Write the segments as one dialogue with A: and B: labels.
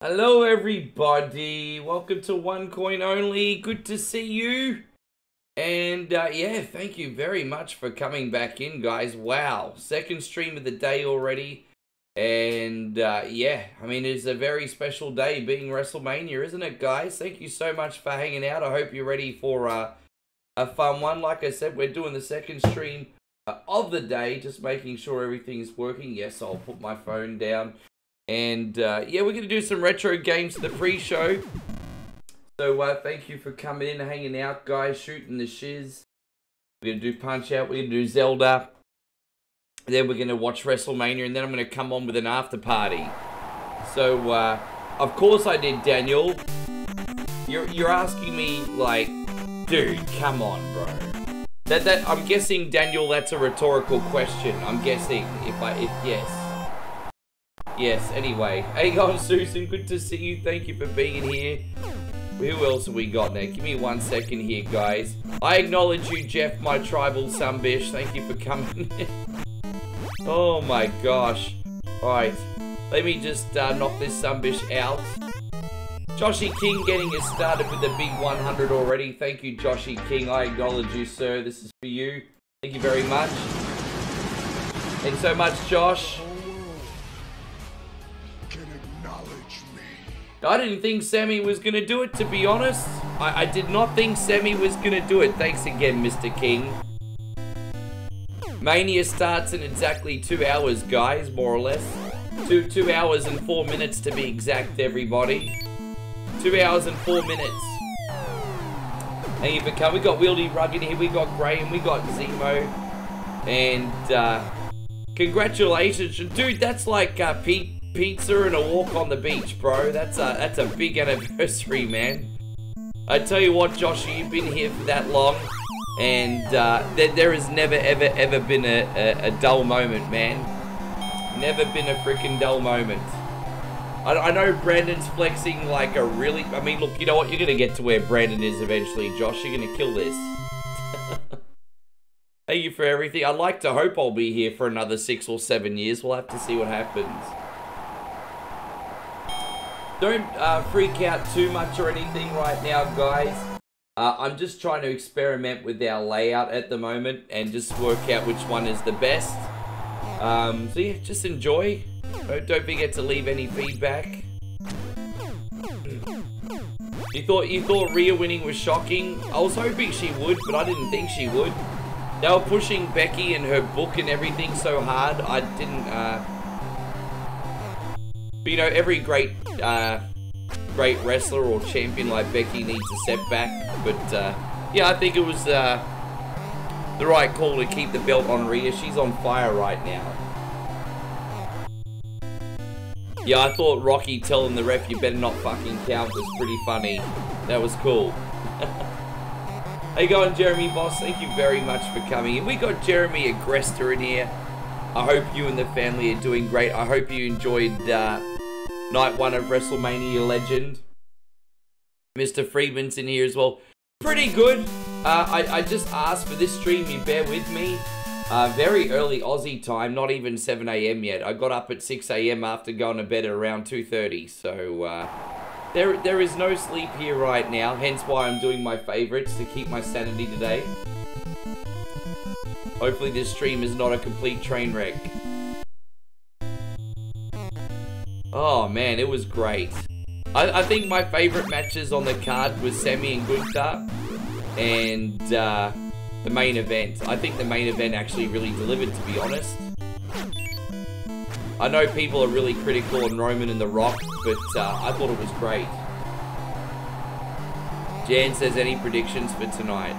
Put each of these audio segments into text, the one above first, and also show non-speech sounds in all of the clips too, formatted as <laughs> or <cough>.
A: Hello, everybody. Welcome to One Coin Only. Good to see you. And uh, yeah, thank you very much for coming back in, guys. Wow, second stream of the day already. And uh, yeah, I mean, it's a very special day being WrestleMania, isn't it, guys? Thank you so much for hanging out. I hope you're ready for uh, a fun one. Like I said, we're doing the second stream uh, of the day, just making sure everything's working. Yes, I'll put my phone down. And uh, yeah, we're going to do some retro games for the pre-show. So uh, thank you for coming in hanging out, guys, shooting the shiz. We're going to do Punch-Out, we're going to do Zelda. Then we're going to watch WrestleMania, and then I'm going to come on with an after party. So, uh, of course I did, Daniel. You're, you're asking me, like, dude, come on, bro. That, that, I'm guessing, Daniel, that's a rhetorical question. I'm guessing, if I, if, yes. Yes, anyway. <laughs> Hey, guys, Susan, good to see you. Thank you for being here. Who else have we got there? Give me one second here, guys. I acknowledge you, Jeff, my tribal sunbish. Thank you for coming <laughs> oh my gosh. Alright. Let me just uh, knock this sunbish out. Joshy King getting us started with the big 100 already. Thank you, Joshy King. I acknowledge you, sir. This is for you. Thank you very much. Thanks so much, Josh. I didn't think Sami was going to do it, to be honest. I, I did not think Sami was going to do it. Thanks again, Mr. King. Mania starts in exactly two hours, guys, more or less. Two, two hours and four minutes to be exact, everybody. Two hours and four minutes. Thank you coming. We got Wieldy Rug in here. We got Graham. We got Zemo. And, uh, congratulations. Dude, that's like uh, Pete pizza and a walk on the beach, bro. That's a, that's a big anniversary, man. I tell you what, Josh, you've been here for that long, and uh, there, there has never, ever, ever been a, a, a dull moment, man. Never been a freaking dull moment. I, I know Brandon's flexing like a really... I mean, look, you know what? You're going to get to where Brandon is eventually, Josh. You're going to kill this. <laughs> Thank you for everything. I'd like to hope I'll be here for another six or seven years. We'll have to see what happens. Don't uh, freak out too much or anything right now, guys. Uh, I'm just trying to experiment with our layout at the moment and just work out which one is the best. Um, so yeah, just enjoy. Don't, don't forget to leave any feedback. You thought you thought Rhea winning was shocking? I was hoping she would, but I didn't think she would. They were pushing Becky and her book and everything so hard. I didn't. Uh, but, you know, every great, uh, great wrestler or champion like Becky needs a setback. But, uh, yeah, I think it was, uh, the right call to keep the belt on Rhea. She's on fire right now. Yeah, I thought Rocky telling the ref you better not fucking count was pretty funny. That was cool. <laughs> How you going, Jeremy Boss? Thank you very much for coming in. We got Jeremy Agresta in here. I hope you and the family are doing great. I hope you enjoyed uh, night one of WrestleMania Legend. Mr. Friedman's in here as well. Pretty good. Uh, I, I just asked for this stream, you bear with me. Uh, very early Aussie time, not even 7 a.m. yet. I got up at 6 a.m. after going to bed at around 2.30. So, uh, there, there is no sleep here right now. Hence why I'm doing my favorites to keep my sanity today. Hopefully this stream is not a complete train wreck. Oh man, it was great. I, I think my favorite matches on the card was Sami and Gunther and uh, the main event. I think the main event actually really delivered, to be honest. I know people are really critical on Roman and The Rock, but uh, I thought it was great. Jan says, any predictions for tonight?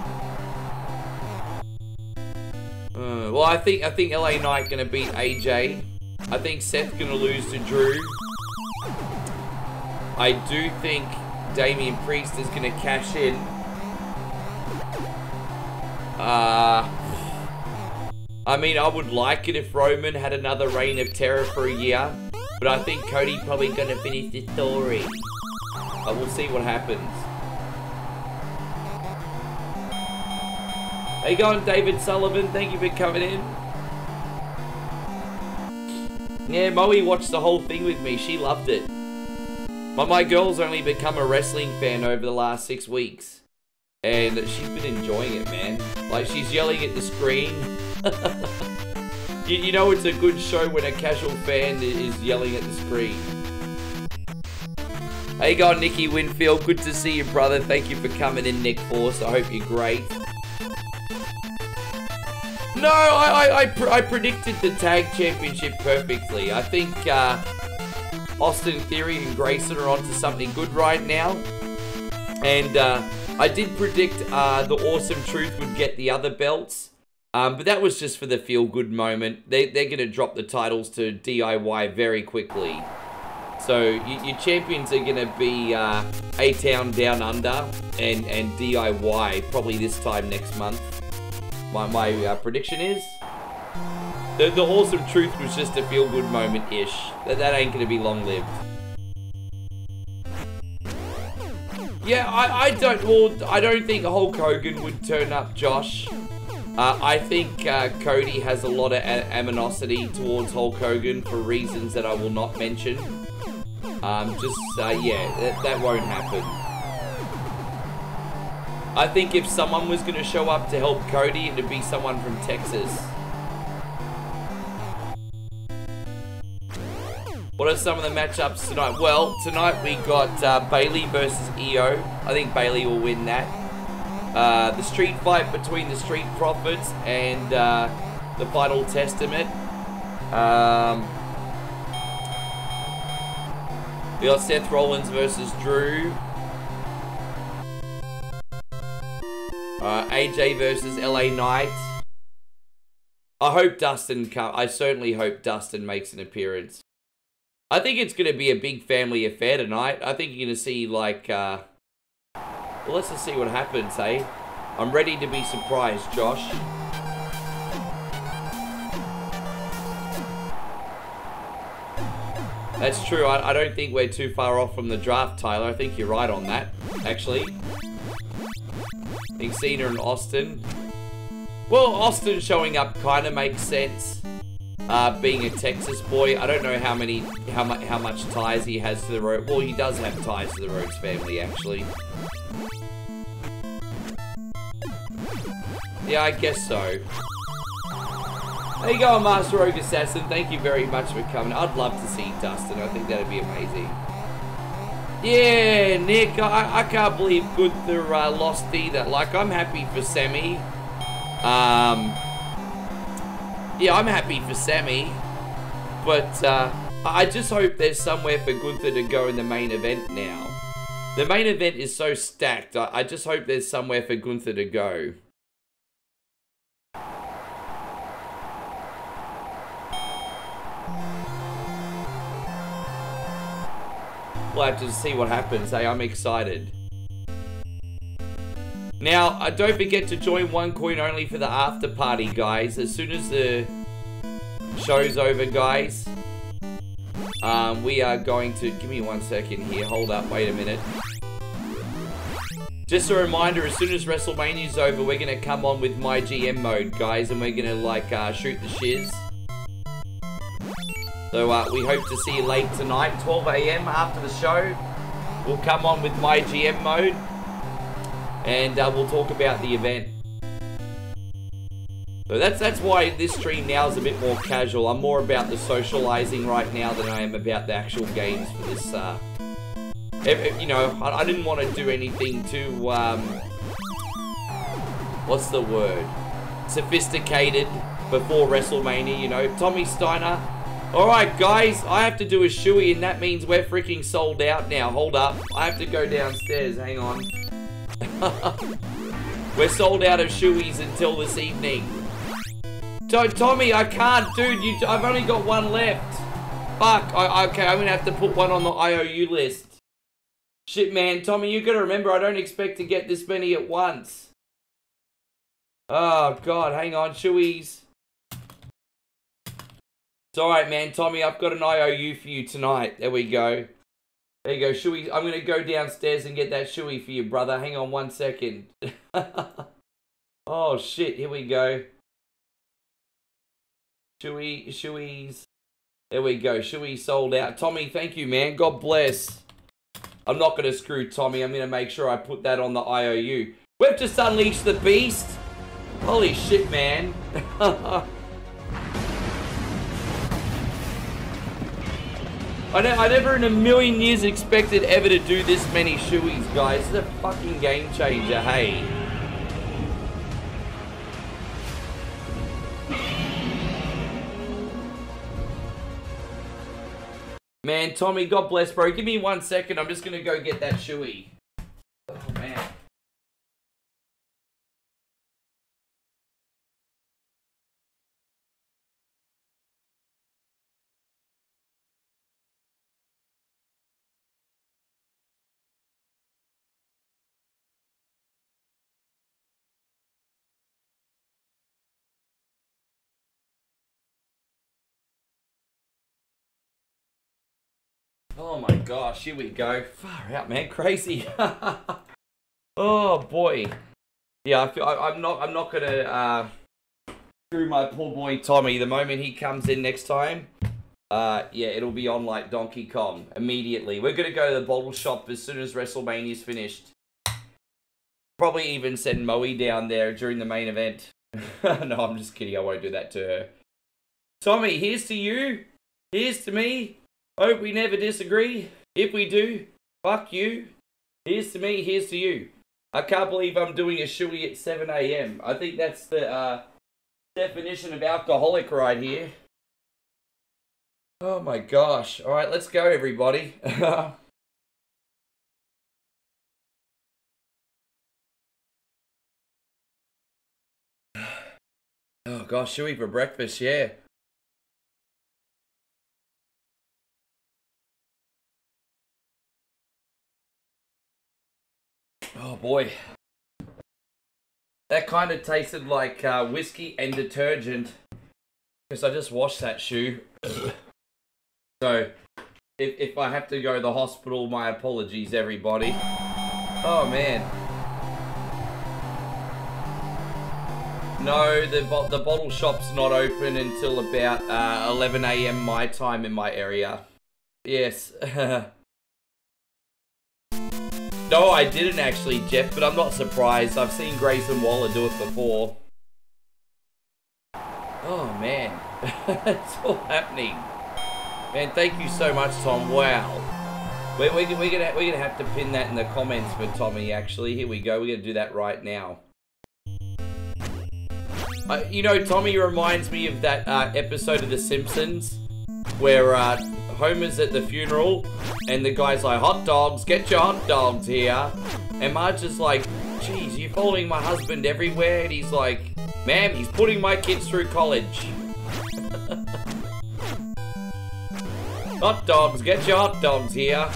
A: Uh, well, I think I think LA Knight gonna beat AJ. I think Seth gonna lose to Drew. I do think Damian Priest is gonna cash in. Uh, I mean, I would like it if Roman had another reign of terror for a year, but I think Cody probably gonna finish the story. I will see what happens. How you going, David Sullivan? Thank you for coming in. Yeah, Moe watched the whole thing with me. She loved it. But my girl's only become a wrestling fan over the last six weeks. And she's been enjoying it, man. Like, she's yelling at the screen. <laughs> you, you know it's a good show when a casual fan is yelling at the screen. Hey, you going, Nicky Winfield? Good to see you, brother. Thank you for coming in, Nick Force. I hope you're great. No, I, I, I, I, predicted the tag championship perfectly. I think uh, Austin Theory and Grayson are onto something good right now. And uh, I did predict uh, the Awesome Truth would get the other belts. Um, but that was just for the feel-good moment. They, they're going to drop the titles to DIY very quickly. So you, your champions are going to be uh, A-Town Down Under and, and DIY probably this time next month my, my uh, prediction is. The, the awesome truth was just a feel-good moment-ish. That, that ain't gonna be long-lived. Yeah, I, I don't, well, I don't think Hulk Hogan would turn up Josh. Uh, I think uh, Cody has a lot of animosity towards Hulk Hogan for reasons that I will not mention. Um, just, uh, yeah, that won't happen. I think if someone was going to show up to help Cody, it'd be someone from Texas. What are some of the matchups tonight? Well, tonight we got uh, Bayley versus Io. I think Bayley will win that. Uh, the street fight between the Street Profits and uh, the Final Testament. Um, we got Seth Rollins versus Drew. Uh, AJ versus LA Knight. I hope Dustin come. I certainly hope Dustin makes an appearance. I think it's going to be a big family affair tonight. I think you're going to see like. Uh... Well, let's just see what happens, hey. I'm ready to be surprised, Josh. That's true. I, I don't think we're too far off from the draft, Tyler. I think you're right on that, actually. I think Cena and Austin. Well, Austin showing up kind of makes sense. Uh, being a Texas boy, I don't know how many, how much, how much ties he has to the Rhodes. Well, he does have ties to the Rhodes family, actually. Yeah, I guess so. There you go, Master Rogue Assassin. Thank you very much for coming. I'd love to see Dustin. I think that'd be amazing. Yeah, Nick, I, I can't believe Gunther uh, lost either. Like, I'm happy for Sami. Um, yeah, I'm happy for Sami. But uh, I just hope there's somewhere for Gunther to go in the main event now. The main event is so stacked. I, I just hope there's somewhere for Gunther to go. We'll have to see what happens. Hey, I'm excited. Now, uh, don't forget to join One Coin Only for the after party, guys. As soon as the show's over, guys, um, we are going to... Give me one second here. Hold up. Wait a minute. Just a reminder, as soon as WrestleMania's over, we're going to come on with my GM mode, guys, and we're going to, like, uh, shoot the shiz. So uh, we hope to see you late tonight, 12 a.m. after the show. We'll come on with my GM mode and uh, we'll talk about the event. So that's that's why this stream now is a bit more casual. I'm more about the socializing right now than I am about the actual games for this. Uh, you know, I, I, didn't want to do anything too, um, what's the word? Sophisticated before WrestleMania, you know. Tommy Steiner, Alright, guys, I have to do a shoey, and that means we're freaking sold out now. Hold up. I have to go downstairs. Hang on. <laughs> we're sold out of shoeys until this evening. So, Tommy, I can't, dude. You, I've only got one left. Fuck. I, okay, I'm gonna have to put one on the IOU list. Shit, man. Tommy, you gotta remember, I don't expect to get this many at once. Oh, God. Hang on. Shoeys. It's alright, man. Tommy, I've got an IOU for you tonight. There we go. There you go. Shoey, I'm going to go downstairs and get that shoey for you, brother. Hang on one second. <laughs> oh, shit. Here we go. Shoey, shoeys. There we go. Shoey sold out. Tommy, thank you, man. God bless. I'm not going to screw Tommy. I'm going to make sure I put that on the IOU. We've just unleashed the beast. Holy shit, man. <laughs> I, I never in a million years expected ever to do this many shoeies, guys. It's a fucking game changer, hey. Man, Tommy, God bless, bro. Give me one second. I'm just going to go get that shoey. Oh my gosh, here we go. Far out, man, crazy. <laughs> oh boy. Yeah, I feel I, am not. I'm not gonna uh, screw my poor boy Tommy. The moment he comes in next time, uh, yeah, it'll be on like Donkey Kong immediately. We're gonna go to the bottle shop as soon as WrestleMania's finished. Probably even send Moe down there during the main event. <laughs> no, I'm just kidding. I won't do that to her. Tommy, here's to you. Here's to me. Hope we never disagree. If we do, fuck you. Here's to me, here's to you. I can't believe I'm doing a shoey at 7 a.m. I think that's the uh, definition of alcoholic right here. Oh my gosh. Alright, let's go everybody. <laughs> oh gosh, shoey for breakfast, yeah. Oh boy. That kind of tasted like uh, whiskey and detergent. Because I just washed that shoe. <laughs> so, if, if I have to go to the hospital, my apologies, everybody. Oh, man. No, the, bo the bottle shop's not open until about uh, 11 a.m. my time in my area. Yes. <laughs> No, I didn't actually, Jeff, but I'm not surprised. I've seen Grayson Waller do it before. Oh, man. <laughs> it's all happening. Man, thank you so much, Tom. Wow. We're, we're, we're, gonna, we're gonna have to pin that in the comments for Tommy, actually. Here we go. We're gonna do that right now. Uh, you know, Tommy reminds me of that uh, episode of The Simpsons where uh, Homer's at the funeral, and the guy's like, hot dogs, get your hot dogs here. And Marge is like, geez, you're following my husband everywhere? And he's like, ma'am, he's putting my kids through college. <laughs> hot dogs, get your hot dogs here. <laughs>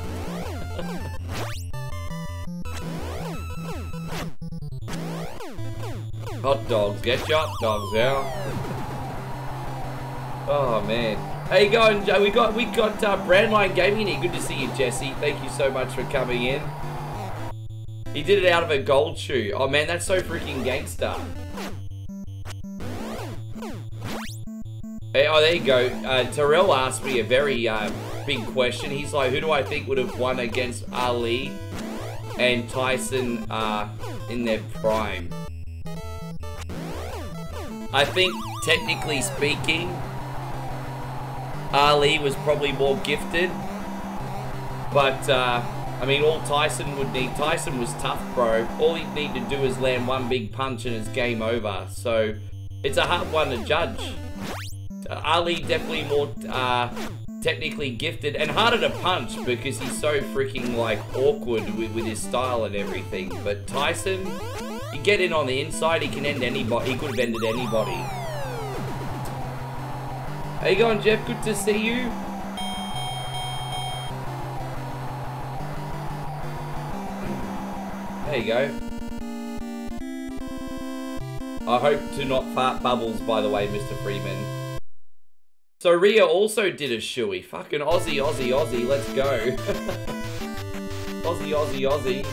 A: hot dogs, get your hot dogs here. Oh, man. How you going, Joe? We got we got uh, Brandline Gaming here. Good to see you, Jesse. Thank you so much for coming in. He did it out of a gold shoe. Oh man, that's so freaking gangster. Hey, oh, there you go. Uh, Terrell asked me a very uh, big question. He's like, who do I think would have won against Ali and Tyson uh, in their prime? I think, technically speaking, Ali was probably more gifted. But, uh, I mean, all Tyson would need... Tyson was tough, bro. All he'd need to do is land one big punch and it's game over. So, it's a hard one to judge. Uh, Ali definitely more uh, technically gifted and harder to punch because he's so freaking, like, awkward with, with his style and everything. But Tyson, you get in on the inside, he can end anybody. He could have ended anybody. How you going, Jeff? Good to see you. There you go. I hope to not fart bubbles, by the way, Mr. Freeman. So Rhea also did a shoey. Fucking Aussie, Aussie, Aussie. Let's go. <laughs> Aussie, Aussie, Aussie.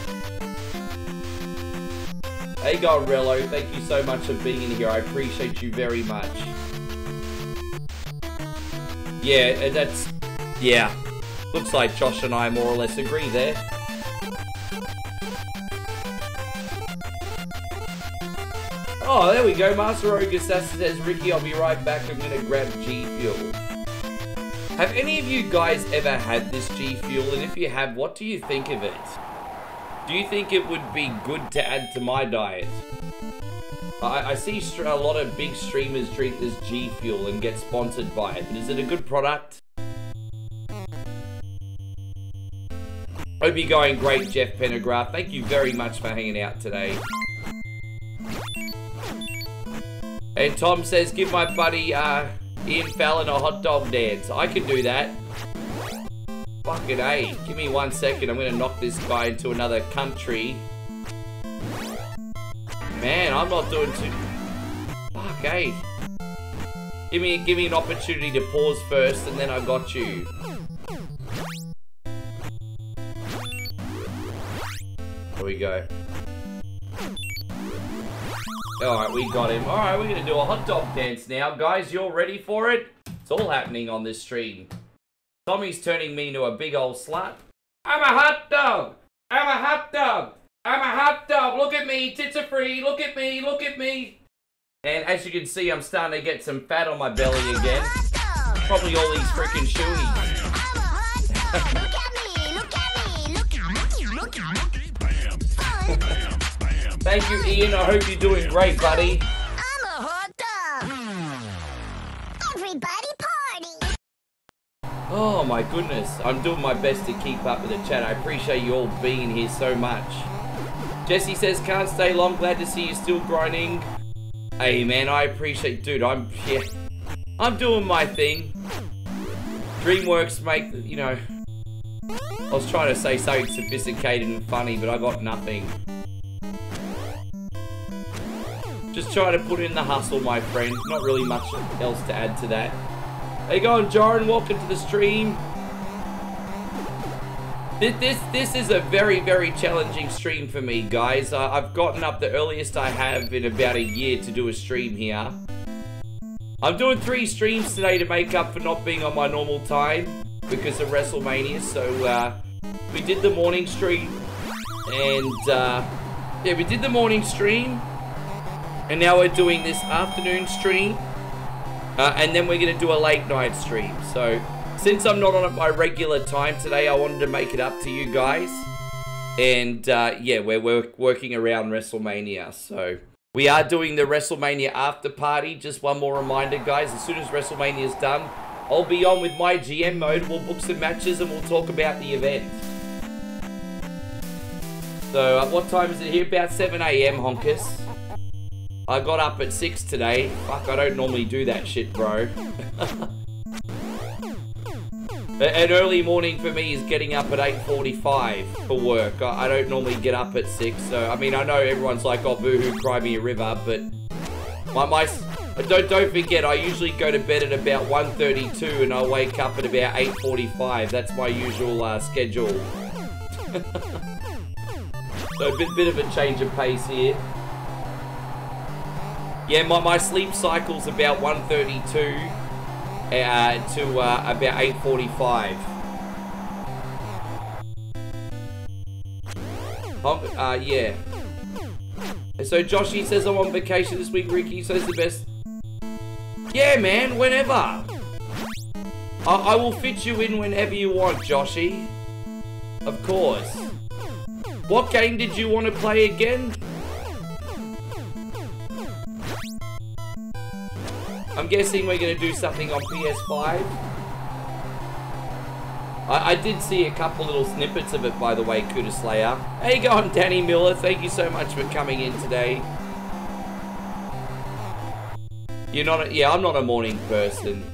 A: Hey, Gorello. Thank you so much for being in here. I appreciate you very much. Yeah, uh, that's... Yeah. Looks like Josh and I more or less agree there. Oh, there we go. Master Rogue Assassin says, Ricky, I'll be right back. I'm going to grab G Fuel. Have any of you guys ever had this G Fuel? And if you have, what do you think of it? Do you think it would be good to add to my diet? I, I see a lot of big streamers drink this G Fuel and get sponsored by it, but is it a good product? Hope you're going great, Jeff Pendergraft. Thank you very much for hanging out today. And Tom says, give my buddy uh, Ian Fallon a hot dog dance. I can do that. Fucking A. Give me one second. I'm going to knock this guy into another country. Man, I'm not doing too... Fuck? Give me, give me an opportunity to pause first, and then I got you. There we go. Alright, we got him. Alright, we're gonna do a hot dog dance now. Guys, you're ready for it? It's all happening on this stream. Tommy's turning me into a big old slut. I'm a hot dog! I'm a hot dog! I'm a hot dog. Look at me. Tits are free. Look at me. Look at me. And as you can see, I'm starting to get some fat on my belly again. Probably all these freaking shoeies. Thank you, Ian. I hope you're doing great, buddy. I'm a hot dog. Everybody party. Oh my goodness. I'm doing my best to keep up with the chat. I appreciate you all being here so much. Jesse says, can't stay long. Glad to see you still grinding. Hey, man, I appreciate... Dude, I'm... Yeah. I'm doing my thing. DreamWorks make... You know... I was trying to say something sophisticated and funny, but I got nothing. Just trying to put in the hustle, my friend. Not really much else to add to that. You going, Joran? Welcome to the stream. This, this, this is a very, very challenging stream for me, guys. Uh, I've gotten up the earliest I have in about a year to do a stream here. I'm doing three streams today to make up for not being on my normal time because of WrestleMania. So, uh, we did the morning stream. And, uh, yeah, we did the morning stream. And now we're doing this afternoon stream. Uh, and then we're to do a late night stream. So, since I'm not on at my regular time today, I wanted to make it up to you guys. And uh, yeah, we're, we're working around WrestleMania. So we are doing the WrestleMania after party. Just one more reminder, guys. As soon as WrestleMania is done, I'll be on with my GM mode. We'll book some matches and we'll talk about the event. So uh, what time is it here? About 7 a.m. honkers. I got up at 6 today. Fuck, I don't normally do that shit, bro. <laughs> An early morning for me is getting up at 8.45 for work. I, don't normally get up at 6, so, I mean, I know everyone's like, oh, boohoo, cry me a river, but my, my, don't, don't forget, I usually go to bed at about 1.32 and I wake up at about 8.45. That's my usual uh, schedule. <laughs> so a bit, bit of a change of pace here. Yeah, my, my sleep cycle's about 132 uh, to uh, about 8.45. Um, uh, yeah. So Joshy says I'm on vacation this week, Ricky says the best. Yeah, man, whenever. I, I will fit you in whenever you want, Joshy. Of course. What game did you want to play again? I'm guessing we're going to do something on PS5. I, I, did see a couple little snippets of it, by the way, Kuda Slayer. How you going, Danny Miller? Thank you so much for coming in today. You're not a, yeah, I'm not a morning person.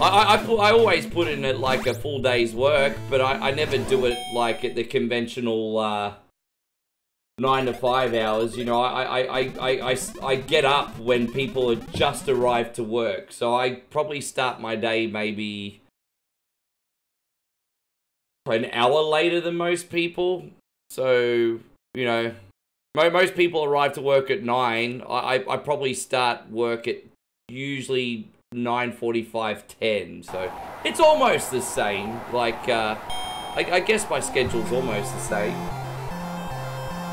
A: I, I, I, put, I always put in it like a full day's work, but I, I never do it like at the conventional, uh, nine to five hours. You know, I, I, I, I, I, get up when people have just arrived to work. So I probably start my day maybe an hour later than most people. So, you know, most people arrive to work at nine. I, I probably start work at usually 9.45, 10. So it's almost the same. Like, uh, I, I guess my schedule's almost the same.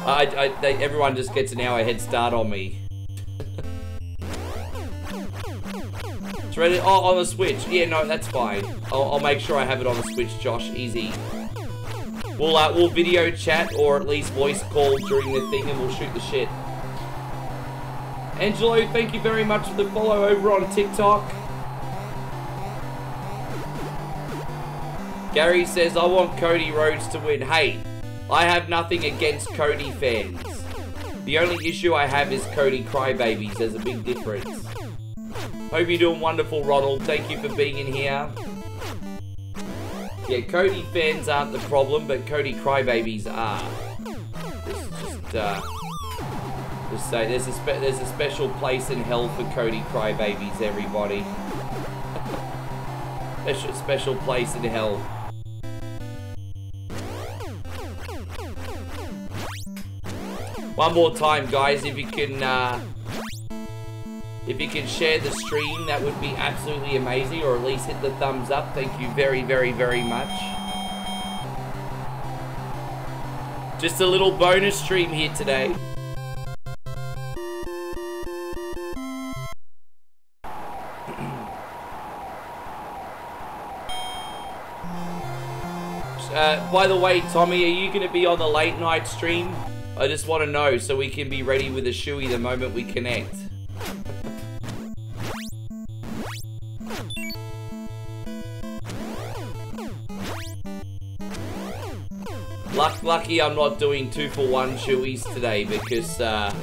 A: I, I, they, everyone just gets an hour head start on me. it's ready. Oh, on the Switch. Yeah, no, that's fine. I'll, I'll, make sure I have it on the Switch, Josh. Easy. We'll, uh, we'll video chat or at least voice call during the thing and we'll shoot the shit. Angelo, thank you very much for the follow over on TikTok. Gary says, I want Cody Rhodes to win. Hey, I have nothing against Cody fans. The only issue I have is Cody crybabies. There's a big difference. Hope you're doing wonderful, Ronald. Thank you for being in here. Yeah, Cody fans aren't the problem, but Cody crybabies are. Just, just, uh, just say there's a there's a special place in hell for Cody crybabies. Everybody, <laughs> special special place in hell. One more time, guys, if you can, uh, if you can share the stream, that would be absolutely amazing, or at least hit the thumbs up. Thank you very, very, very much. Just a little bonus stream here today. <clears throat> Uh, by the way, Tommy, are you going to be on the late night stream? I just want to know so we can be ready with a shoey the moment we connect. Luck, lucky I'm not doing two for one shoeys today because uh,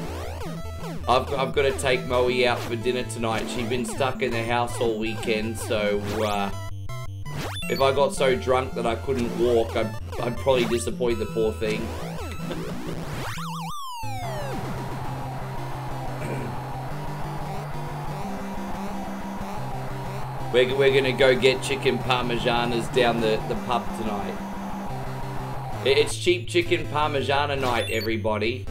A: I've, I've got to take Moe out for dinner tonight. She's been stuck in the house all weekend, so uh, if I got so drunk that I couldn't walk, I'd, I'd probably disappoint the poor thing. <laughs> we're, we're gonna go get chicken parmesanas down the, the pub tonight. It's cheap chicken parmesana night, everybody.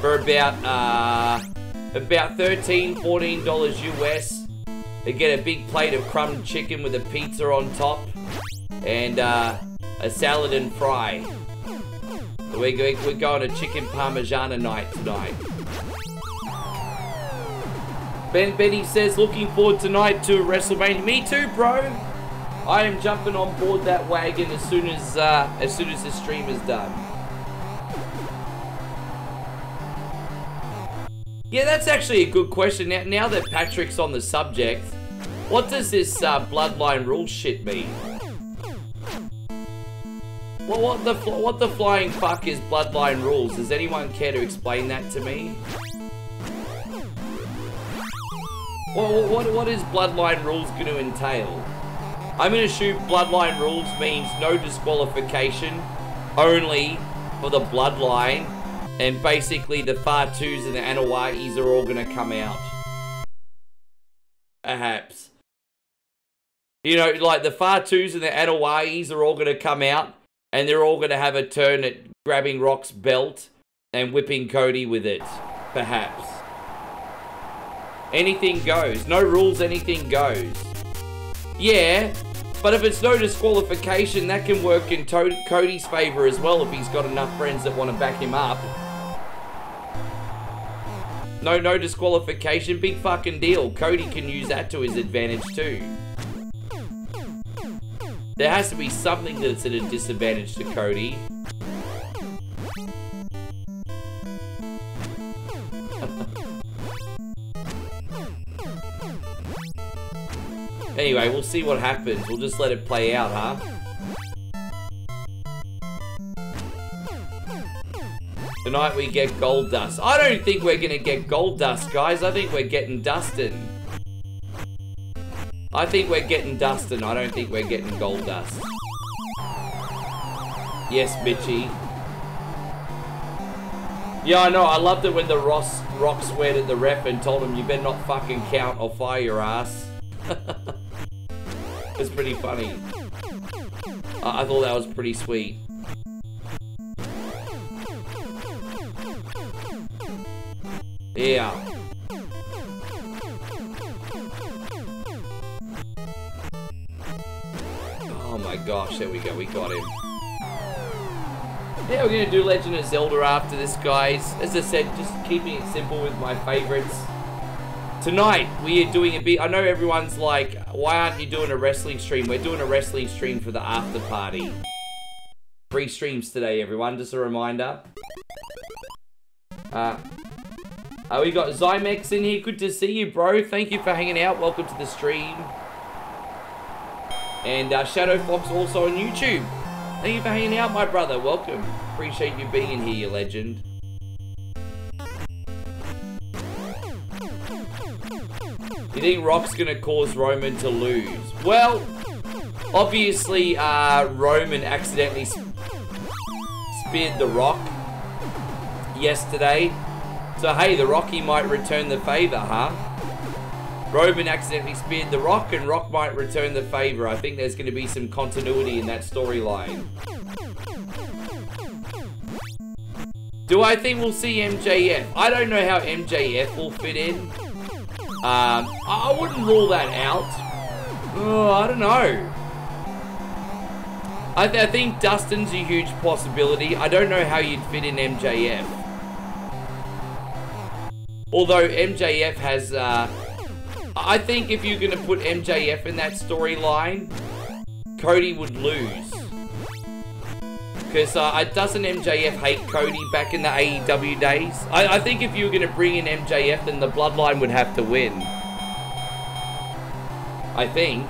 A: For about, uh, about 13 $14 US. They get a big plate of crumb chicken with a pizza on top. And uh, a salad and fry. We're, we're going to chicken parmigiana night tonight. Ben Benny says, looking forward tonight to WrestleMania. Me too, bro. I am jumping on board that wagon as soon as uh, as soon as the stream is done. Yeah, that's actually a good question. Now, now that Patrick's on the subject, what does this uh, bloodline rule shit mean? Well, what the what the flying fuck is bloodline rules? Does anyone care to explain that to me? Well, what what is bloodline rules going to entail? I'm going to assume bloodline rules means no disqualification, only for the bloodline and basically the Fatus and the Anoa'is are all going to come out. Perhaps. You know, like the Fatus and the Anoa'is are all going to come out and they're all going to have a turn at grabbing Rock's belt and whipping Cody with it. Perhaps. Anything goes. No rules, anything goes. Yeah, but if it's no disqualification, that can work in Cody's favor as well if he's got enough friends that want to back him up. No, no disqualification. Big fucking deal. Cody can use that to his advantage too. There has to be something that's at a disadvantage to Cody. Anyway, we'll see what happens. We'll just let it play out, huh? Tonight we get gold dust. I don't think we're gonna get gold dust, guys. I think we're getting dusted. I think we're getting dusted. I don't think we're getting gold dust. Yes, bitchy. Yeah, I know. I loved it when the Ross Rock sweared at the ref and told him, you better not fucking count or fire your ass. <laughs> it's pretty funny. I, I thought that was pretty sweet. Yeah. Oh my gosh, there we go, we got him. Yeah, we're to do Legend of Zelda after this, guys. As I said, just keeping it simple with my favorites. Tonight, we are doing a bit... I know everyone's like, why aren't you doing a wrestling stream? We're doing a wrestling stream for the after party. Three streams today, everyone. Just a reminder. Uh, uh, we got Zymex in here. Good to see you, bro. Thank you for hanging out. Welcome to the stream. And uh, Shadow Fox also on YouTube. Thank you for hanging out, my brother. Welcome. Appreciate you being in here, you legend. You think Rock's gonna cause Roman to lose? Well, obviously, uh, Roman accidentally speared the Rock yesterday. So hey, the Rocky might return the favor, huh? Roman accidentally speared the Rock, and Rock might return the favor. I think there's to be some continuity in that storyline. Do I think we'll see MJF? I don't know how MJF will fit in. Um, I wouldn't rule that out. Oh, I don't know. I, th I think Dustin's a huge possibility. I don't know how you'd fit in MJF. Although MJF has uh, I think if you're going to put MJF in that storyline, Cody would lose. Because uh, doesn't MJF hate Cody back in the AEW days? I, I think if you were going to bring in MJF, then the Bloodline would have to win. I think.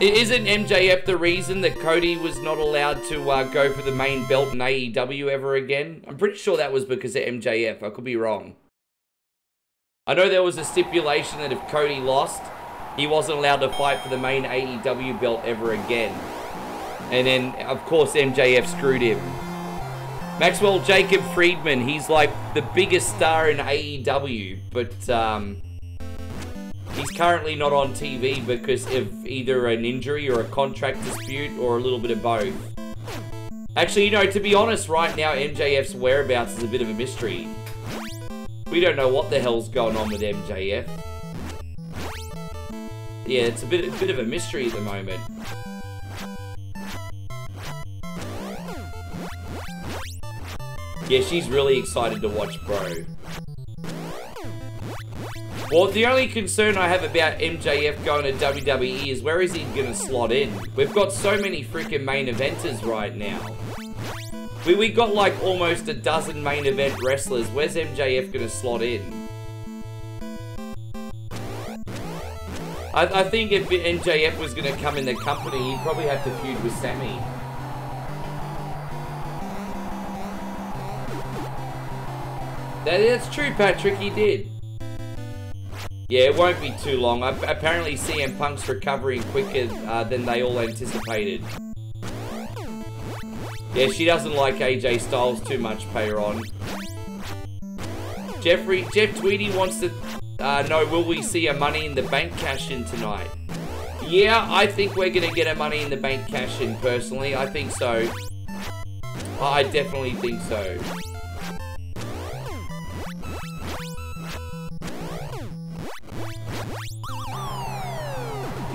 A: Isn't MJF the reason that Cody was not allowed to uh, go for the main belt in AEW ever again? I'm pretty sure that was because of MJF. I could be wrong. I know there was a stipulation that if Cody lost, he wasn't allowed to fight for the main AEW belt ever again. And then, of course, MJF screwed him. Maxwell Jacob Friedman, he's like the biggest star in AEW, but um, he's currently not on TV because of either an injury or a contract dispute or a little bit of both. Actually, you know, to be honest, right now, MJF's whereabouts is a bit of a mystery. We don't know what the hell's going on with MJF. Yeah, it's a bit, a bit of a mystery at the moment. Yeah, she's really excited to watch Bro. Well, the only concern I have about MJF going to WWE is where is he going to slot in? We've got so many freaking main eventers right now. We, we got like almost a dozen main event wrestlers. Where's MJF going to slot in? I, I think if MJF was going to come in the company, he'd probably have to feud with Sami. That's true, Patrick, he did. Yeah, it won't be too long. Apparently CM Punk's recovering quicker uh, than they all anticipated. Yeah, she doesn't like AJ Styles too much, on. Jeffrey, Jeff Tweedy wants to uh, know, will we see a Money in the Bank cash in tonight? Yeah, I think we're going to get a Money in the Bank cash in, personally. I think so. I definitely think so.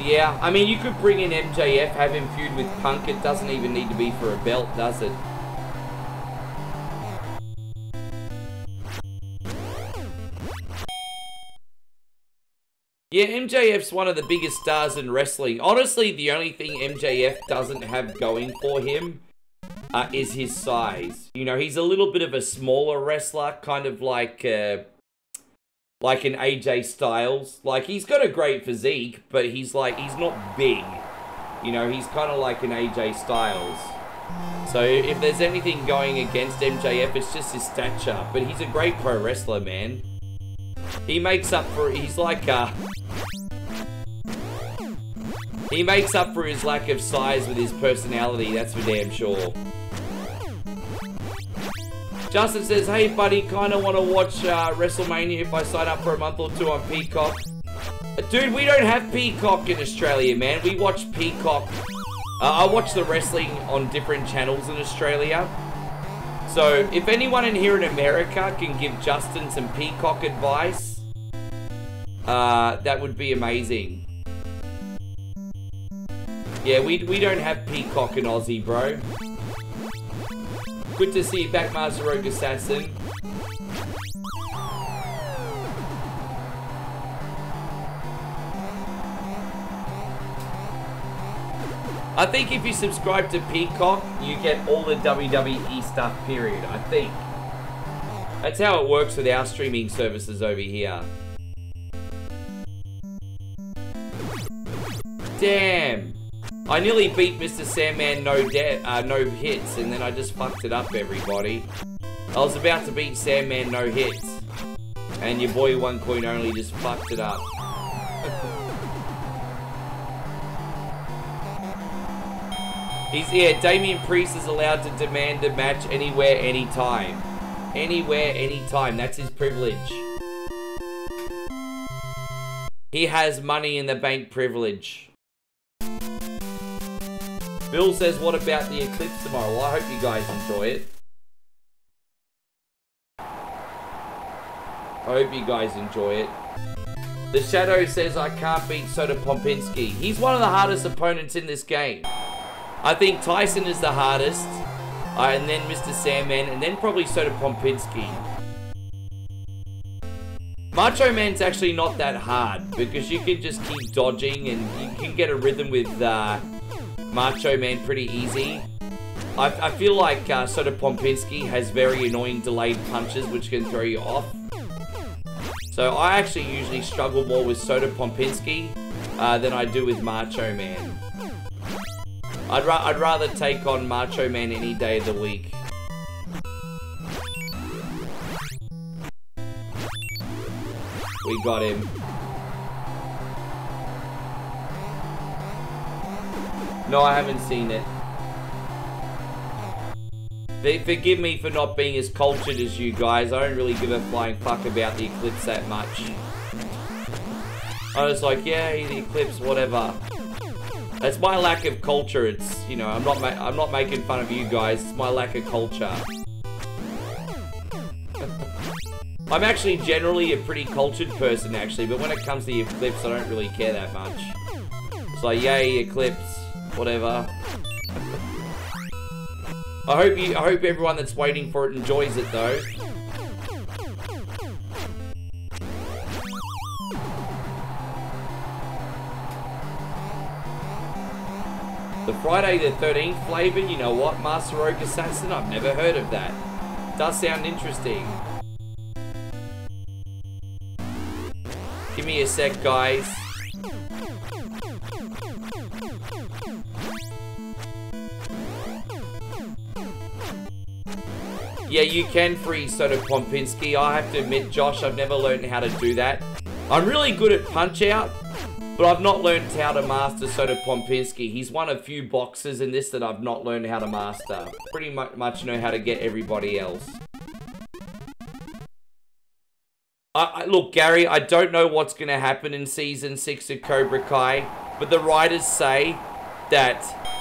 A: Yeah, I mean, you could bring in MJF, have him feud with Punk. It doesn't even need to be for a belt, does it? Yeah, MJF's one of the biggest stars in wrestling. Honestly, the only thing MJF doesn't have going for him uh, is his size. You know, he's a little bit of a smaller wrestler, kind of like... Uh, like an AJ Styles. Like he's got a great physique, but he's like he's not big. You know, he's kind of like an AJ Styles. So if there's anything going against MJF, it's just his stature. But he's a great pro wrestler, man. He makes up for he's like a he makes up for his lack of size with his personality, that's for damn sure. Justin says, hey buddy, kinda wanna watch uh, WrestleMania if I sign up for a month or two on Peacock. Dude, we don't have Peacock in Australia, man. We watch Peacock. Uh, I watch the wrestling on different channels in Australia. So, if anyone in here in America can give Justin some Peacock advice, uh, that would be amazing. Yeah, we, we don't have Peacock in Aussie, bro. Good to see you back, Master Rogue Assassin. I think if you subscribe to Peacock, you get all the WWE stuff, period. I think. That's how it works with our streaming services over here. Damn. I nearly beat Mr. Sandman no debt, uh, no hits, and then I just fucked it up, everybody. I was about to beat Sandman no hits. And your boy One Coin Only just fucked it up. <laughs> He's yeah, Damien Priest is allowed to demand a match anywhere, anytime. Anywhere, anytime. That's his privilege. He has money in the bank privilege. Bill says, what about the eclipse tomorrow? Well, I hope you guys enjoy it. I hope you guys enjoy it. The Shadow says, I can't beat Soda Popinski. He's one of the hardest opponents in this game. I think Tyson is the hardest. Uh, and then Mr. Sandman. And then probably Soda Popinski. Macho Man's actually not that hard. Because you can just keep dodging. And you can get a rhythm with uh, Macho Man pretty easy. I, I feel like uh, Soda Popinski has very annoying delayed punches. Which can throw you off. So I actually usually struggle more with Soda Popinski uh, than I do with Macho Man. I'd, ra I'd rather take on Macho Man any day of the week. We got him. No, I haven't seen it. They forgive me for not being as cultured as you guys. I don't really give a flying fuck about the Eclipse that much. I was like, yeah, the Eclipse, whatever. It's my lack of culture. It's, you know, I'm not I'm not making fun of you guys. It's my lack of culture. I'm actually generally a pretty cultured person, actually, but when it comes to the Eclipse, I don't really care that much. It's like, yay, Eclipse, whatever. I hope you, I hope everyone that's waiting for it enjoys it, though. The Friday the 13th flavor, you know what, Master Rogue Assassin? I've never heard of that. Does sound interesting. Give me a sec, guys. Yeah, you can freeze Soda Popinski. I have to admit, Josh, I've never learned how to do that. I'm really good at Punch Out, but I've not learned how to master Soda Popinski. He's one of few boxes in this that I've not learned how to master. Pretty much know how to get everybody else. I, I, look, Gary, I don't know what's going to happen in Season 6 of Cobra Kai, but the writers say that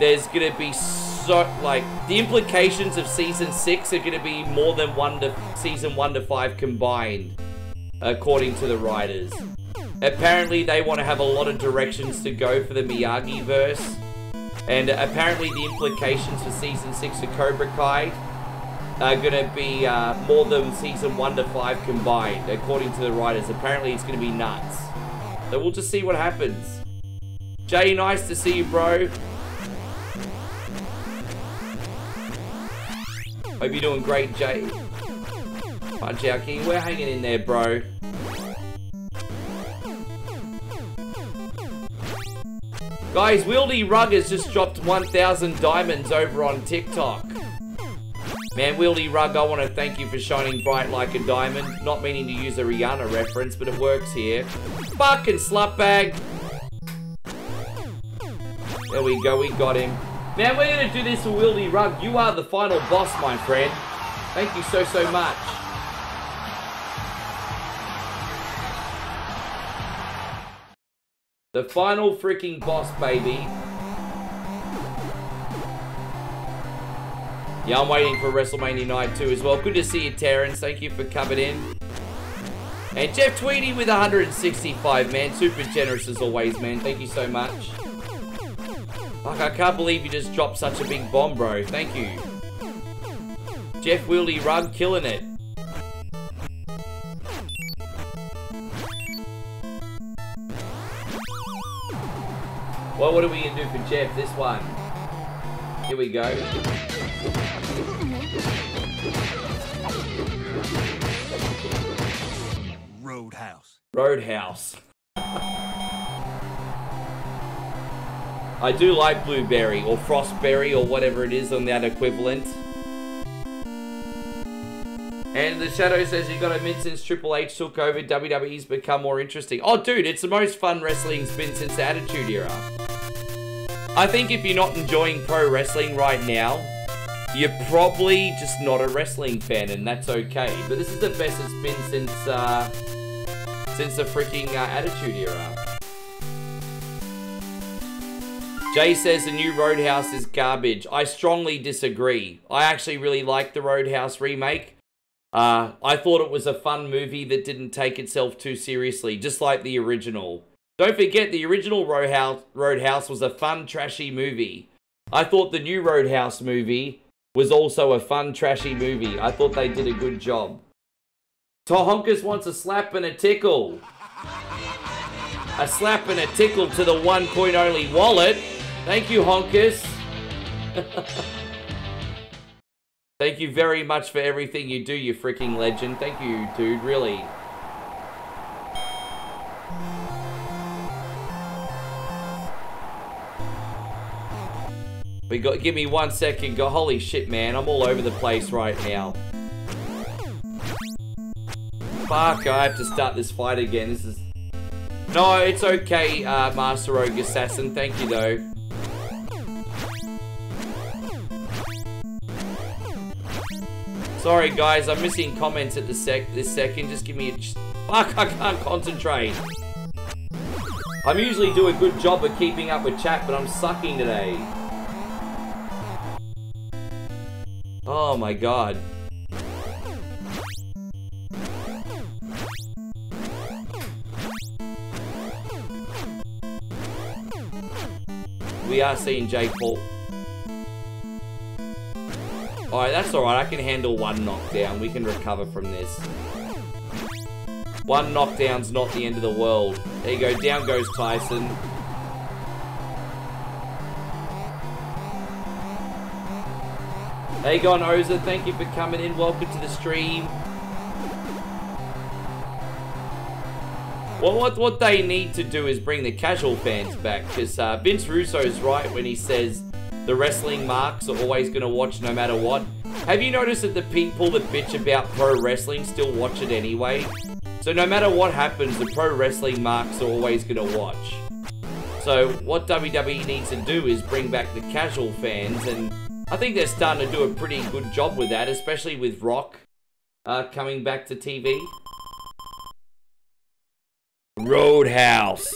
A: there's going to be so, like, the implications of Season 6 are going to be more than one to Season 1 to 5 combined, according to the writers. Apparently, they want to have a lot of directions to go for the Miyagi verse. And apparently, the implications for Season 6 of Cobra Kai are going to be uh, more than Season 1 to 5 combined, according to the writers. Apparently, it's going to be nuts. So we'll just see what happens. Jay, nice to see you, bro. Hope you're doing great, Jay. Punch out, King. We're hanging in there, bro. Guys, Wieldy Rug has just dropped 1,000 diamonds over on TikTok. Man, Wieldy Rug, I want to thank you for shining bright like a diamond. Not meaning to use a Rihanna reference, but it works here. Fucking slutbag. There we go, we got him. Man, we're going to do this Wieldy Rug. You are the final boss, my friend. Thank you so, so much. The final freaking boss, baby. Yeah, I'm waiting for WrestleMania Night 2 as well. Good to see you, Terrence. Thank you for coming in. And Jeff Tweedy with 165, man. Super generous as always, man. Thank you so much. Fuck, I can't believe you just dropped such a big bomb, bro. Thank you. Jeff Willie Rug killing it. Well, what are we gonna do for Jeff? This one. Here we go.
B: Roadhouse.
A: Roadhouse. I do like blueberry or frostberry or whatever it is on that equivalent. And the shadow says you got a admit since Triple H took over, WWE's become more interesting. Oh, dude, it's the most fun wrestling's been since the Attitude Era. I think if you're not enjoying pro wrestling right now, you're probably just not a wrestling fan, and that's okay. But this is the best it's been since uh, since the freaking uh, Attitude Era. Jay says the new Roadhouse is garbage. I strongly disagree. I actually really like the Roadhouse remake. Uh, I thought it was a fun movie that didn't take itself too seriously, just like the original. Don't forget, the original Roadhouse, was a fun, trashy movie. I thought the new Roadhouse movie was also a fun, trashy movie. I thought they did a good job. Tohonkus wants a slap and a tickle. A slap and a tickle to the one coin only wallet. Thank you, Honkus. Thank you very much for everything you do, you freaking legend. Thank you, dude, really. We got, give me one second, go, holy shit, man, I'm all over the place right now. Fuck, I have to start this fight again, this is... No, it's okay, uh, Master Rogue Assassin, thank you though. Sorry guys, I'm missing comments at the sec this second. Just give me a fuck. I can't concentrate. I'm usually do a good job of keeping up with chat, but I'm sucking today. Oh my god. We are seeing Jake Paul. Alright, that's alright. I can handle one knockdown. We can recover from this. One knockdown's not the end of the world. There you go. Down goes Tyson. Hey, Gon Oza. Thank you for coming in. Welcome to the stream. Well, what, what they need to do is bring the casual fans back. Because uh, Vince Russo's right when he says the wrestling marks are always going to watch no matter what. Have you noticed that the people that bitch about pro wrestling still watch it anyway? So no matter what happens, the pro wrestling marks are always going to watch. So what WWE needs to do is bring back the casual fans, and I think they're starting to do a pretty good job with that, especially with Rock uh, coming back to TV. Roadhouse.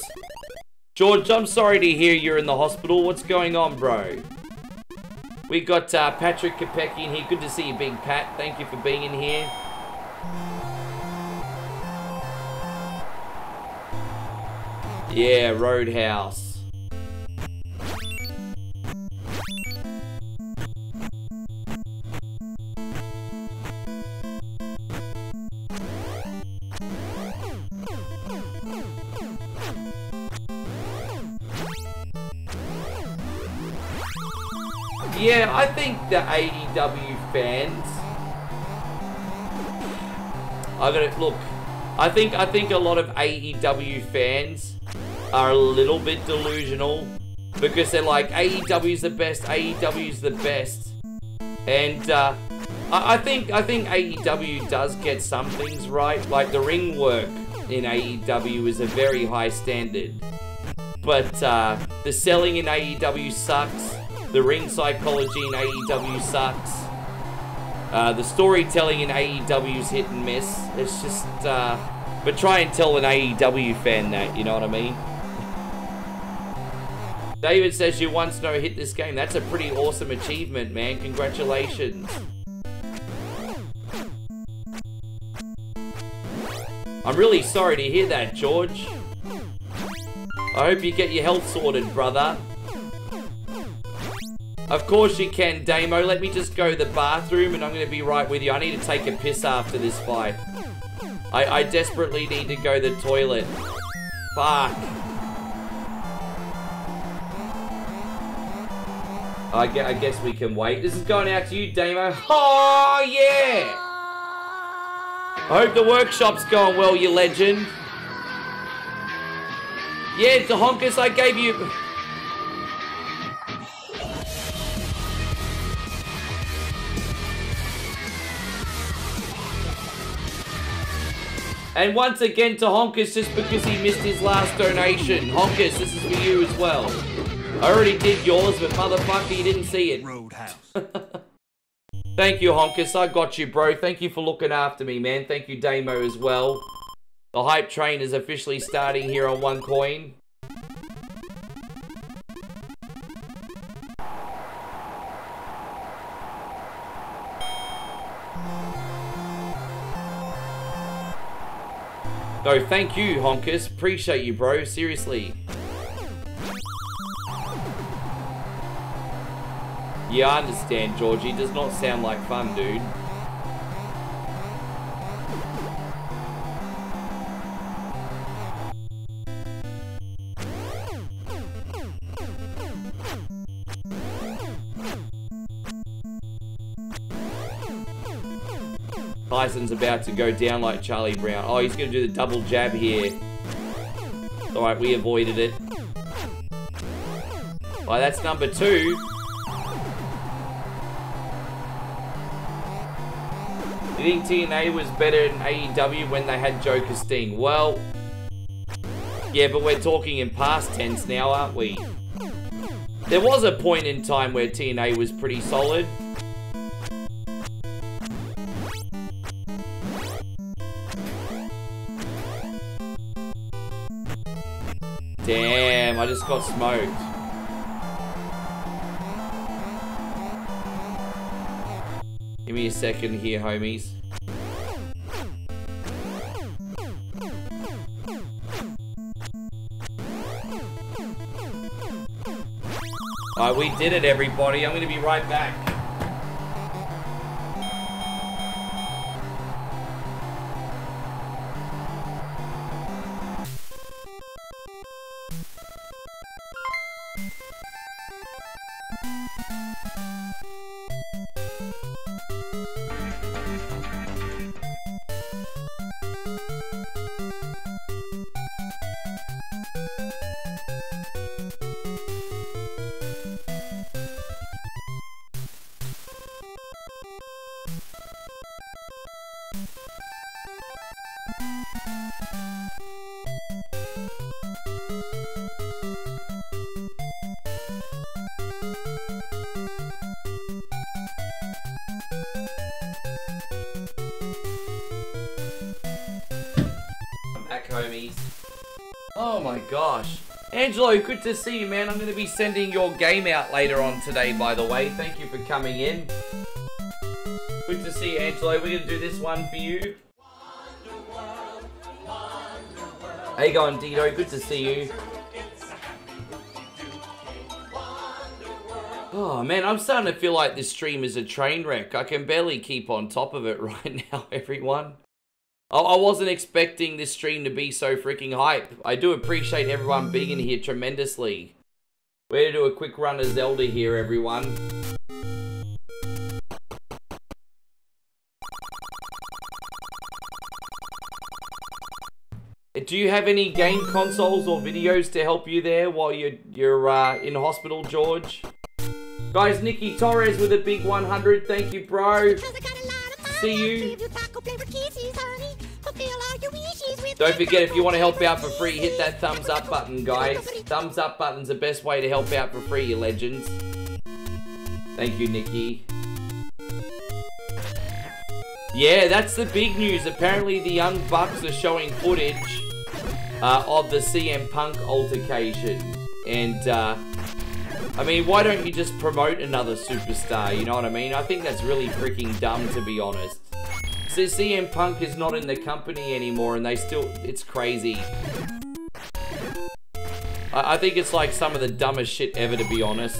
A: George, I'm sorry to hear you're in the hospital. What's going on, bro? We got uh, Patrick Kopecki in here. Good to see you, Big Pat. Thank you for being in here. Yeah, Roadhouse. Yeah, I think the AEW fans. I gotta look. I think I think a lot of AEW fans are a little bit delusional because they're like AEW's the best, AEW's the best, and uh, I, I think I think AEW does get some things right. Like the ring work in AEW is a very high standard, but uh, the selling in AEW sucks. The ring psychology in AEW sucks. Uh, the storytelling in AEW is hit and miss. It's just, uh, but try and tell an AEW fan that, you know what I mean? David says you once no hit this game. That's a pretty awesome achievement, man. Congratulations. I'm really sorry to hear that, George. I hope you get your health sorted, brother. Of course you can, Damo. Let me just go to the bathroom and I'm going to be right with you. I need to take a piss after this fight. I, I desperately need to go to the toilet. Fuck. I guess, I guess we can wait. This is going out to you, Damo. Oh, yeah! I hope the workshop's going well, you legend. Yeah, honkers I gave you... And once again to Honkus just because he missed his last donation. Honkus, this is for you as well. I already did yours, but motherfucker, you didn't see it.
B: Roadhouse. <laughs>
A: Thank you, Honkus. I got you, bro. Thank you for looking after me, man. Thank you, Damo, as well. The hype train is officially starting here on One No, thank you, Honkus. Appreciate you, bro. Seriously. Yeah, I understand, Georgie. Does not sound like fun, dude. Tyson's about to go down like Charlie Brown. Oh, he's going to do the double jab here. Alright, we avoided it. Alright, that's number two. You think TNA was better than AEW when they had Joker Sting? Well, yeah, but we're talking in past tense now, aren't we? There was a point in time where TNA was pretty solid. Damn, I just got smoked. Give me a second here, homies. Alright, we did it, everybody. I'm going to be right back. back, Good to see you, man. I'm going to be sending your game out later on today, by the way. Thank you for coming in. Good to see you, Angelo. We're going to do this one for you. How you going, Dito? Good to see you. Oh man, I'm starting to feel like this stream is a train wreck. I can barely keep on top of it <laughs> right now, everyone. I, I wasn't expecting this stream to be so freaking hype. I do appreciate everyone being in here tremendously. We're going to do a quick run of Zelda here, everyone. Do you have any game consoles or videos to help you there while you're, you're uh, in hospital, George? Guys, Nikki Torres with a big 100. Thank you, bro. See you. Don't forget, if you want to help out for free, hit that thumbs up button, guys. Thumbs up button's the best way to help out for free, you legends. Thank you, Nikki. Yeah, that's the big news. Apparently, the Young Bucks are showing footage uh, of the CM Punk altercation. And, uh, I mean, why don't you just promote another superstar, you know what I mean? I think that's really freaking dumb, to be honest. So CM Punk is not in the company anymore, and they still... It's crazy. I, I think it's like some of the dumbest shit ever, to be honest.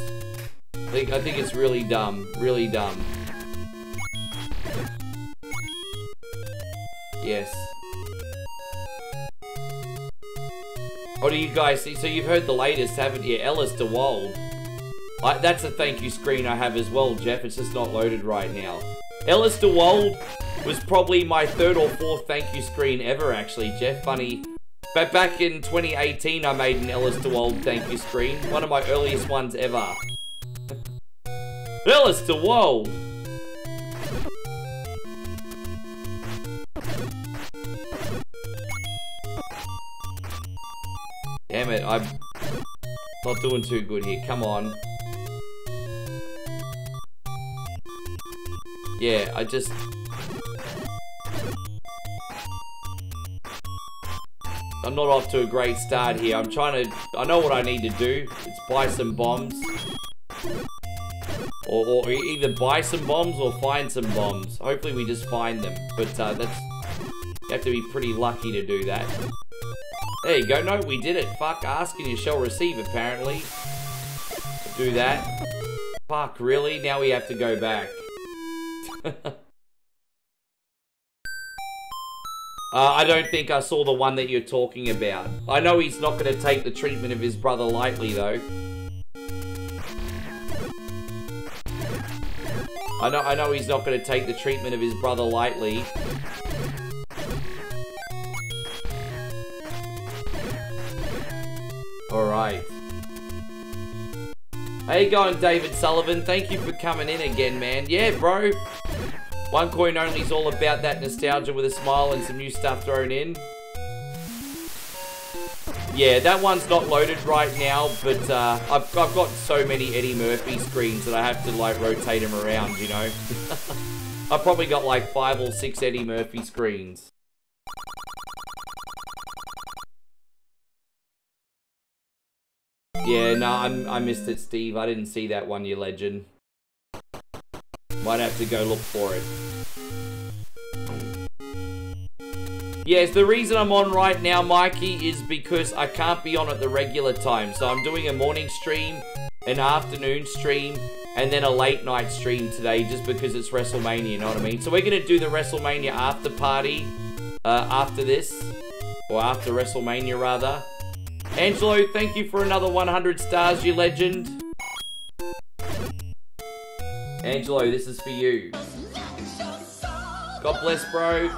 A: I think I think it's really dumb. Really dumb. Yes. What do you guys see? So you've heard the latest, haven't you? Ellis DeWald. I, that's a thank you screen I have as well, Jeff. It's just not loaded right now. Ellis DeWald was probably my third or fourth thank you screen ever, actually, Jeff. Funny. But back in 2018, I made an Ellis DeWald thank you screen. One of my earliest ones ever. Ellis to DeWald! Damn it, I'm not doing too good here. Come on. Yeah, I just... I'm not off to a great start here. I'm trying to... I know what I need to do. It's buy some bombs. Or, or either buy some bombs or find some bombs. Hopefully we just find them. But uh, that's... You have to be pretty lucky to do that. There you go. No, we did it. Fuck, ask and you shall receive, apparently. Do that. Fuck, really? Now we have to go back. <laughs> uh, I don't think I saw the one that you're talking about. I know he's not going to take the treatment of his brother lightly, though. I know, I know he's not going to take the treatment of his brother lightly. Alright. How you going, David Sullivan? Thank you for coming in again, man. Yeah, bro. One coin only is all about that nostalgia with a smile and some new stuff thrown in. Yeah, that one's not loaded right now, but uh, I've, I've got so many Eddie Murphy screens that I have to like rotate them around, you know? <laughs> I've probably got like five or six Eddie Murphy screens. Yeah, no, I'm, I missed it, Steve. I didn't see that one, you legend. Might have to go look for it. Yes, the reason I'm on right now, Mikey, is because I can't be on at the regular time. So I'm doing a morning stream, an afternoon stream, and then a late night stream today just because it's WrestleMania, you know what I mean? So we're going to do the WrestleMania after party uh, after this, or after WrestleMania rather. Angelo, thank you for another 100 stars, you legend. Angelo, this is for you. God bless, bro.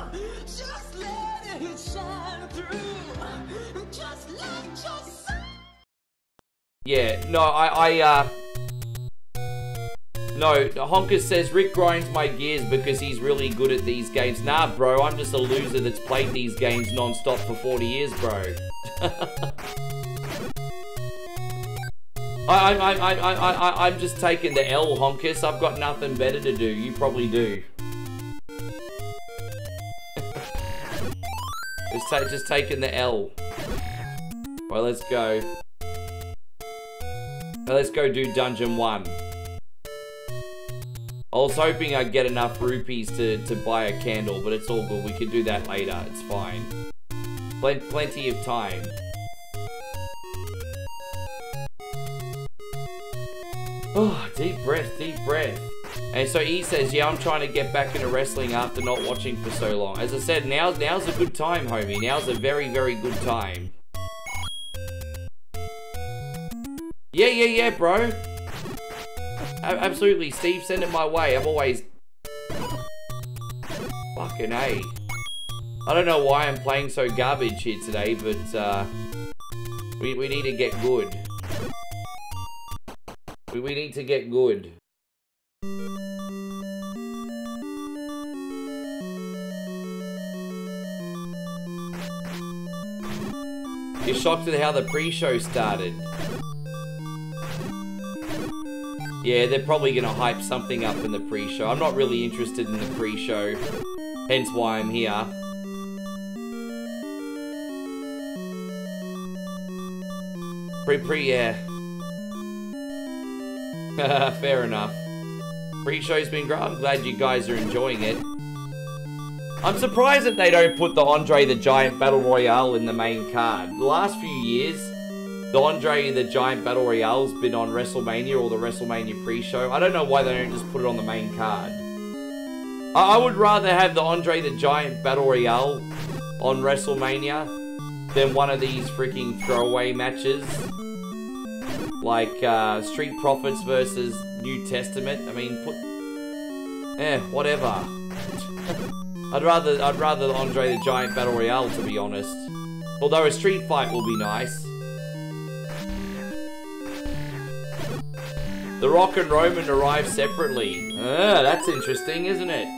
A: Yeah, no, I, I, uh... No, Honker says Rick grinds my gears because he's really good at these games. Nah, bro, I'm just a loser that's played these games non-stop for 40 years, bro. <laughs> I, I, I, I, I, I'm just taking the L, Honkus. I've got nothing better to do. You probably do. <laughs> just, ta just taking the L. Well, let's go. Let's go do Dungeon 1. I was hoping I'd get enough rupees to, to buy a candle, but it's all good. We can do that later. It's fine. Pl plenty of time. Oh, deep breath, deep breath. And so he says, yeah, I'm trying to get back into wrestling after not watching for so long. As I said, now, now's a good time, homie. Now's a very, very good time. Yeah, yeah, yeah, bro. A absolutely, Steve, send it my way. I'm always... Fucking A. I don't know why I'm playing so garbage here today, but uh, we, we need to get good. We, need to get good. You're shocked at how the pre-show started. Yeah, they're probably going to hype something up in the pre-show. I'm not really interested in the pre-show, hence why I'm here. Pre-pre, yeah. <laughs> Fair enough. Pre-show's been great. I'm glad you guys are enjoying it. I'm surprised that they don't put the Andre the Giant Battle Royale in the main card. The last few years, the Andre the Giant Battle Royale's been on WrestleMania or the WrestleMania pre-show. I don't know why they don't just put it on the main card. I, I would rather have the Andre the Giant Battle Royale on WrestleMania than one of these freaking throwaway matches. Like uh, Street Profits versus New Testament. I mean, put... Eh, whatever. I'd rather I'd rather Andre the Giant Battle Royale, to be honest. Although a street fight will be nice. The Rock and Roman arrive separately. Ah, that's interesting, isn't it?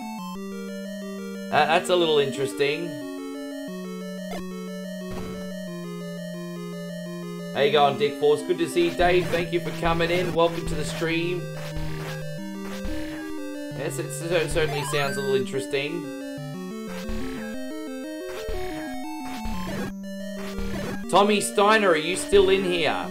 A: Uh, that's a little interesting. How you going, Dick Force? Good to see you, Dave. Thank you for coming in. Welcome to the stream. Yes, it certainly sounds a little interesting. Tommy Steiner, are you still in here?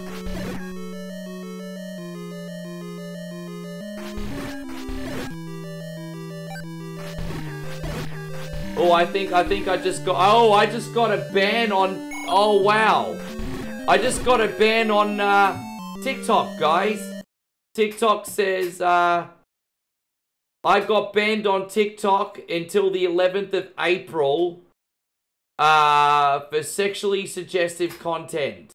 A: Oh, I think I think I just got Oh, I just got a ban on Oh, wow. I just got a ban on uh TikTok, guys. TikTok says uh I got banned on TikTok until the 11th of April uh for sexually suggestive content.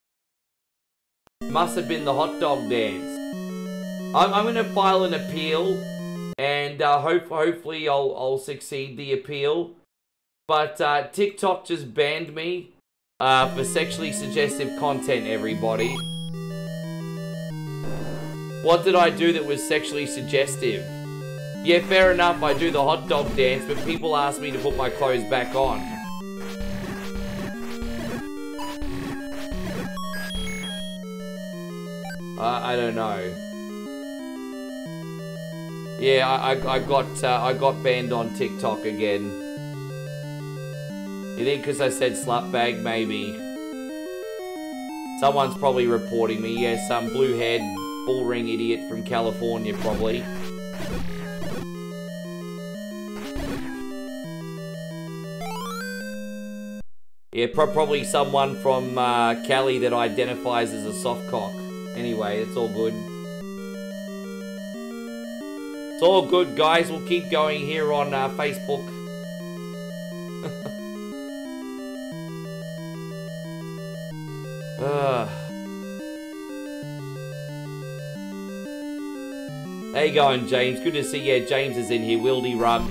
A: Must have been the hot dog dance. I'm, I'm gonna file an appeal and uh, hope hopefully I'll I'll succeed the appeal. But uh, TikTok just banned me uh, for sexually suggestive content, everybody. What did I do that was sexually suggestive? Yeah, fair enough, I do the hot dog dance, but people ask me to put my clothes back on. Uh, I don't know. Yeah, I, I, I got uh, I got banned on TikTok again. You think because I said slut bag, maybe. Someone's probably reporting me. Yeah, some blue-haired bull-ring idiot from California, probably. Yeah, pro probably someone from uh, Cali that identifies as a soft cock. Anyway, it's all good. It's all good, guys. We'll keep going here on uh, Facebook. How you going, James? Good to see you. James is in here. Wildy Rug.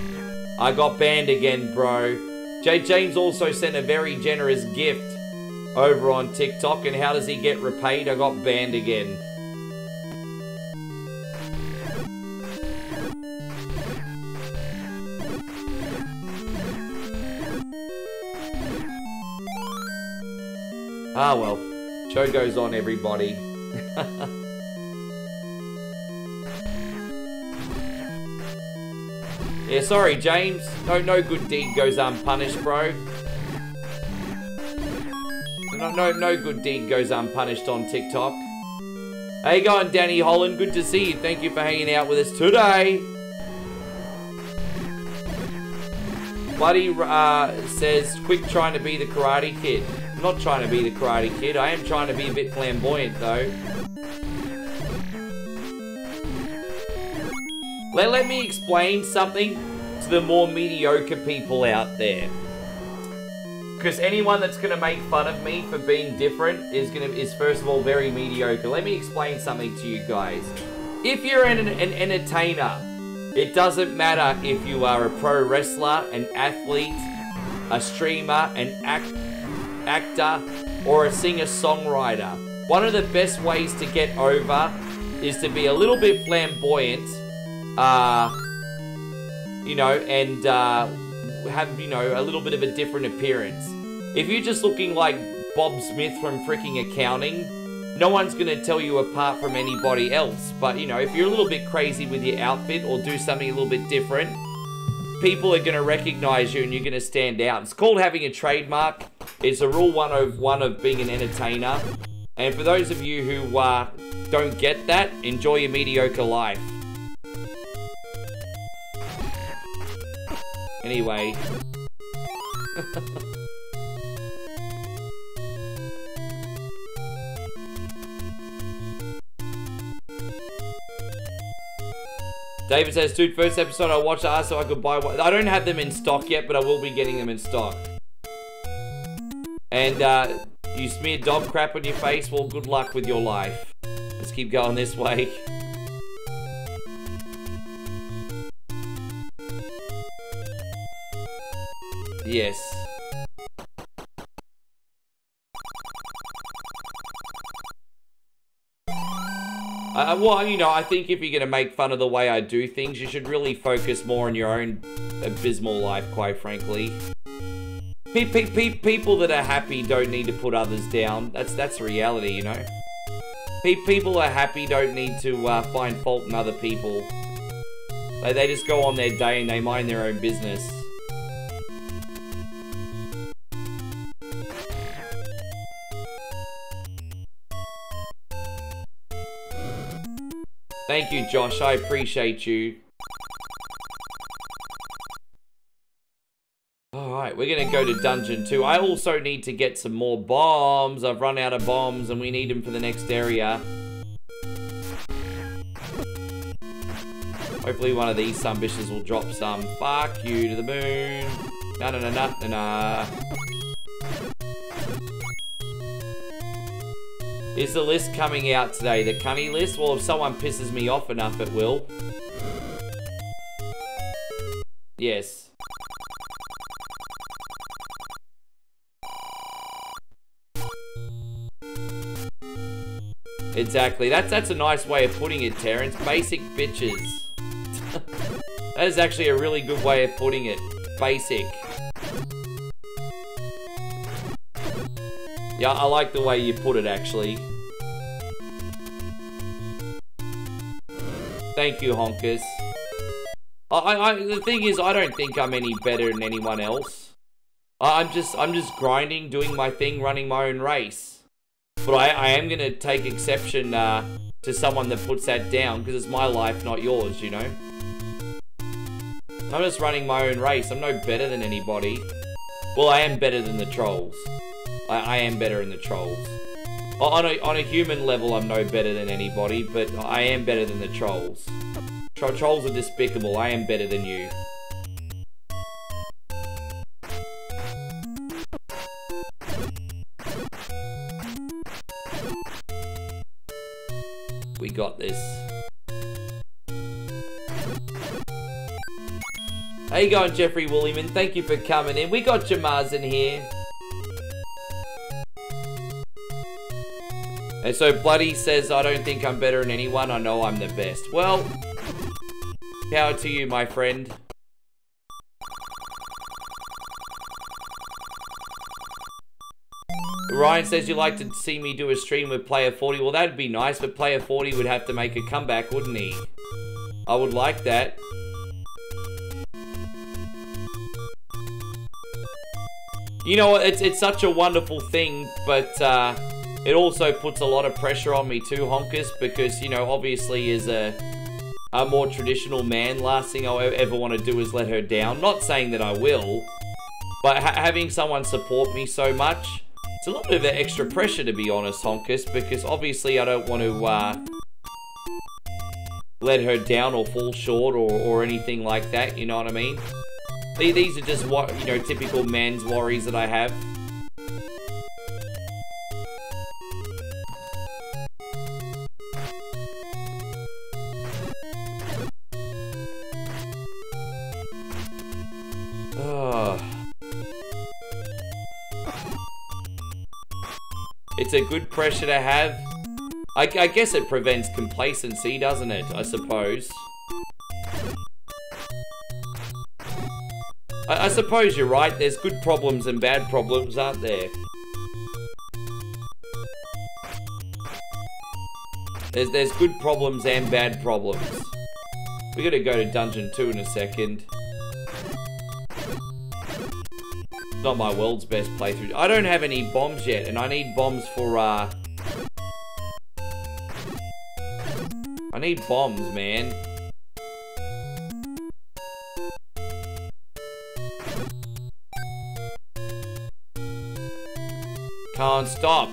A: I got banned again, bro. J James also sent a very generous gift over on TikTok. And how does he get repaid? I got banned again. Ah, well. Show goes on, everybody. <laughs> yeah, sorry, James. No, no good deed goes unpunished, bro. No, no, no good deed goes unpunished on TikTok. How you going, Danny Holland? Good to see you. Thank you for hanging out with us today. Buddy uh, says, quick trying to be the Karate Kid. I'm not trying to be the Karate Kid. I am trying to be a bit flamboyant, though. Let, let me explain something to the more mediocre people out there. Because anyone that's going to make fun of me for being different is going to is first of all very mediocre. Let me explain something to you guys. If you're an, an entertainer, it doesn't matter if you are a pro wrestler, an athlete, a streamer, an act actor, or a singer-songwriter. One of the best ways to get over is to be a little bit flamboyant, uh, you know, and uh, have, you know, a little bit of a different appearance. If you're just looking like Bob Smith from freaking accounting, no one's going to tell you apart from anybody else. But, you know, if you're a little bit crazy with your outfit or do something a little bit different, people are going to recognize you and you're going to stand out. It's called having a trademark. It's a rule one of one of being an entertainer. And for those of you who uh, don't get that, enjoy your mediocre life. Anyway. <laughs> David says, dude, first episode I watched asked so I could buy one. I don't have them in stock yet, but I will be getting them in stock. And uh, you smear dog crap on your face. Well, good luck with your life. Let's keep going this way. <laughs> Yes. Uh, well, you know, I think if you're going to make fun of the way I do things, you should really focus more on your own abysmal life, quite frankly. Pe pe pe people that are happy don't need to put others down. That's that's reality, you know. Pe people are happy don't need to uh, find fault in other people. They, they just go on their day and they mind their own business. Thank you, Josh. I appreciate you. Alright, we're gonna go to Dungeon 2. I also need to get some more bombs. I've run out of bombs and we need them for the next area. Hopefully one of these sumbishes will drop some. Fuck you to the moon. Na na na na na na. Is the list coming out today? The cunny list? Well, if someone pisses me off enough, it will. Yes. Exactly. That's that's a nice way of putting it, Terrence. Basic bitches. <laughs> that is actually a really good way of putting it. Basic. Yeah, I like the way you put it, actually. Thank you, Honkers. I, I, the thing is, I don't think I'm any better than anyone else. I, I'm just, I'm just grinding, doing my thing, running my own race. But I, I am gonna take exception uh, to someone that puts that down because it's my life, not yours, you know. I'm just running my own race. I'm no better than anybody. Well, I am better than the trolls. I, I am better than the trolls. On a, on a human level, I'm no better than anybody, but I am better than the trolls. Tro trolls are despicable. I am better than you. We got this. How you going, Jeffrey Williamson? Thank you for coming in. We got Jamaz in here. And so Bloody says, I don't think I'm better than anyone. I know I'm the best. Well, power to you, my friend. Ryan says you'd like to see me do a stream with Player 40. Well, that'd be nice, but Player 40 would have to make a comeback, wouldn't he? I would like that. You know, it's, it's such a wonderful thing, but uh, it also puts a lot of pressure on me too, Honkus, because, you know, obviously as a, a more traditional man, last thing I ever want to do is let her down. Not saying that I will, but ha having someone support me so much, it's a little bit of extra pressure to be honest, Honkus, because obviously I don't want to uh, let her down or fall short or, or anything like that, you know what I mean? These are just what, you know, typical man's worries that I have. It's a good pressure to have. I, I guess it prevents complacency, doesn't it? I suppose. I, I suppose you're right. There's good problems and bad problems, aren't there? There's, there's good problems and bad problems. We gotta go to Dungeon 2 in a second. Not my world's best playthrough. I don't have any bombs yet, and I need bombs for, uh... I need bombs, man. Can't stop.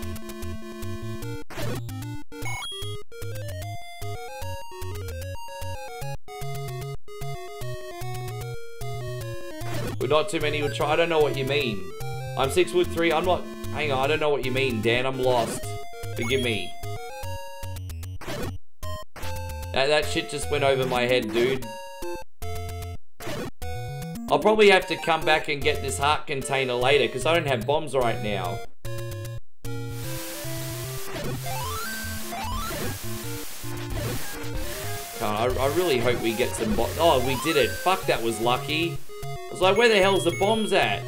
A: Not too many would try. I don't know what you mean. I'm six foot three. I'm not. Hang on, I don't know what you mean, Dan. I'm lost. Forgive me. That, that shit just went over my head, dude. I'll probably have to come back and get this heart container later because I don't have bombs right now. I, I really hope we get some bombs. Oh, we did it. Fuck, that was lucky. I was like, where the hell's the bombs at?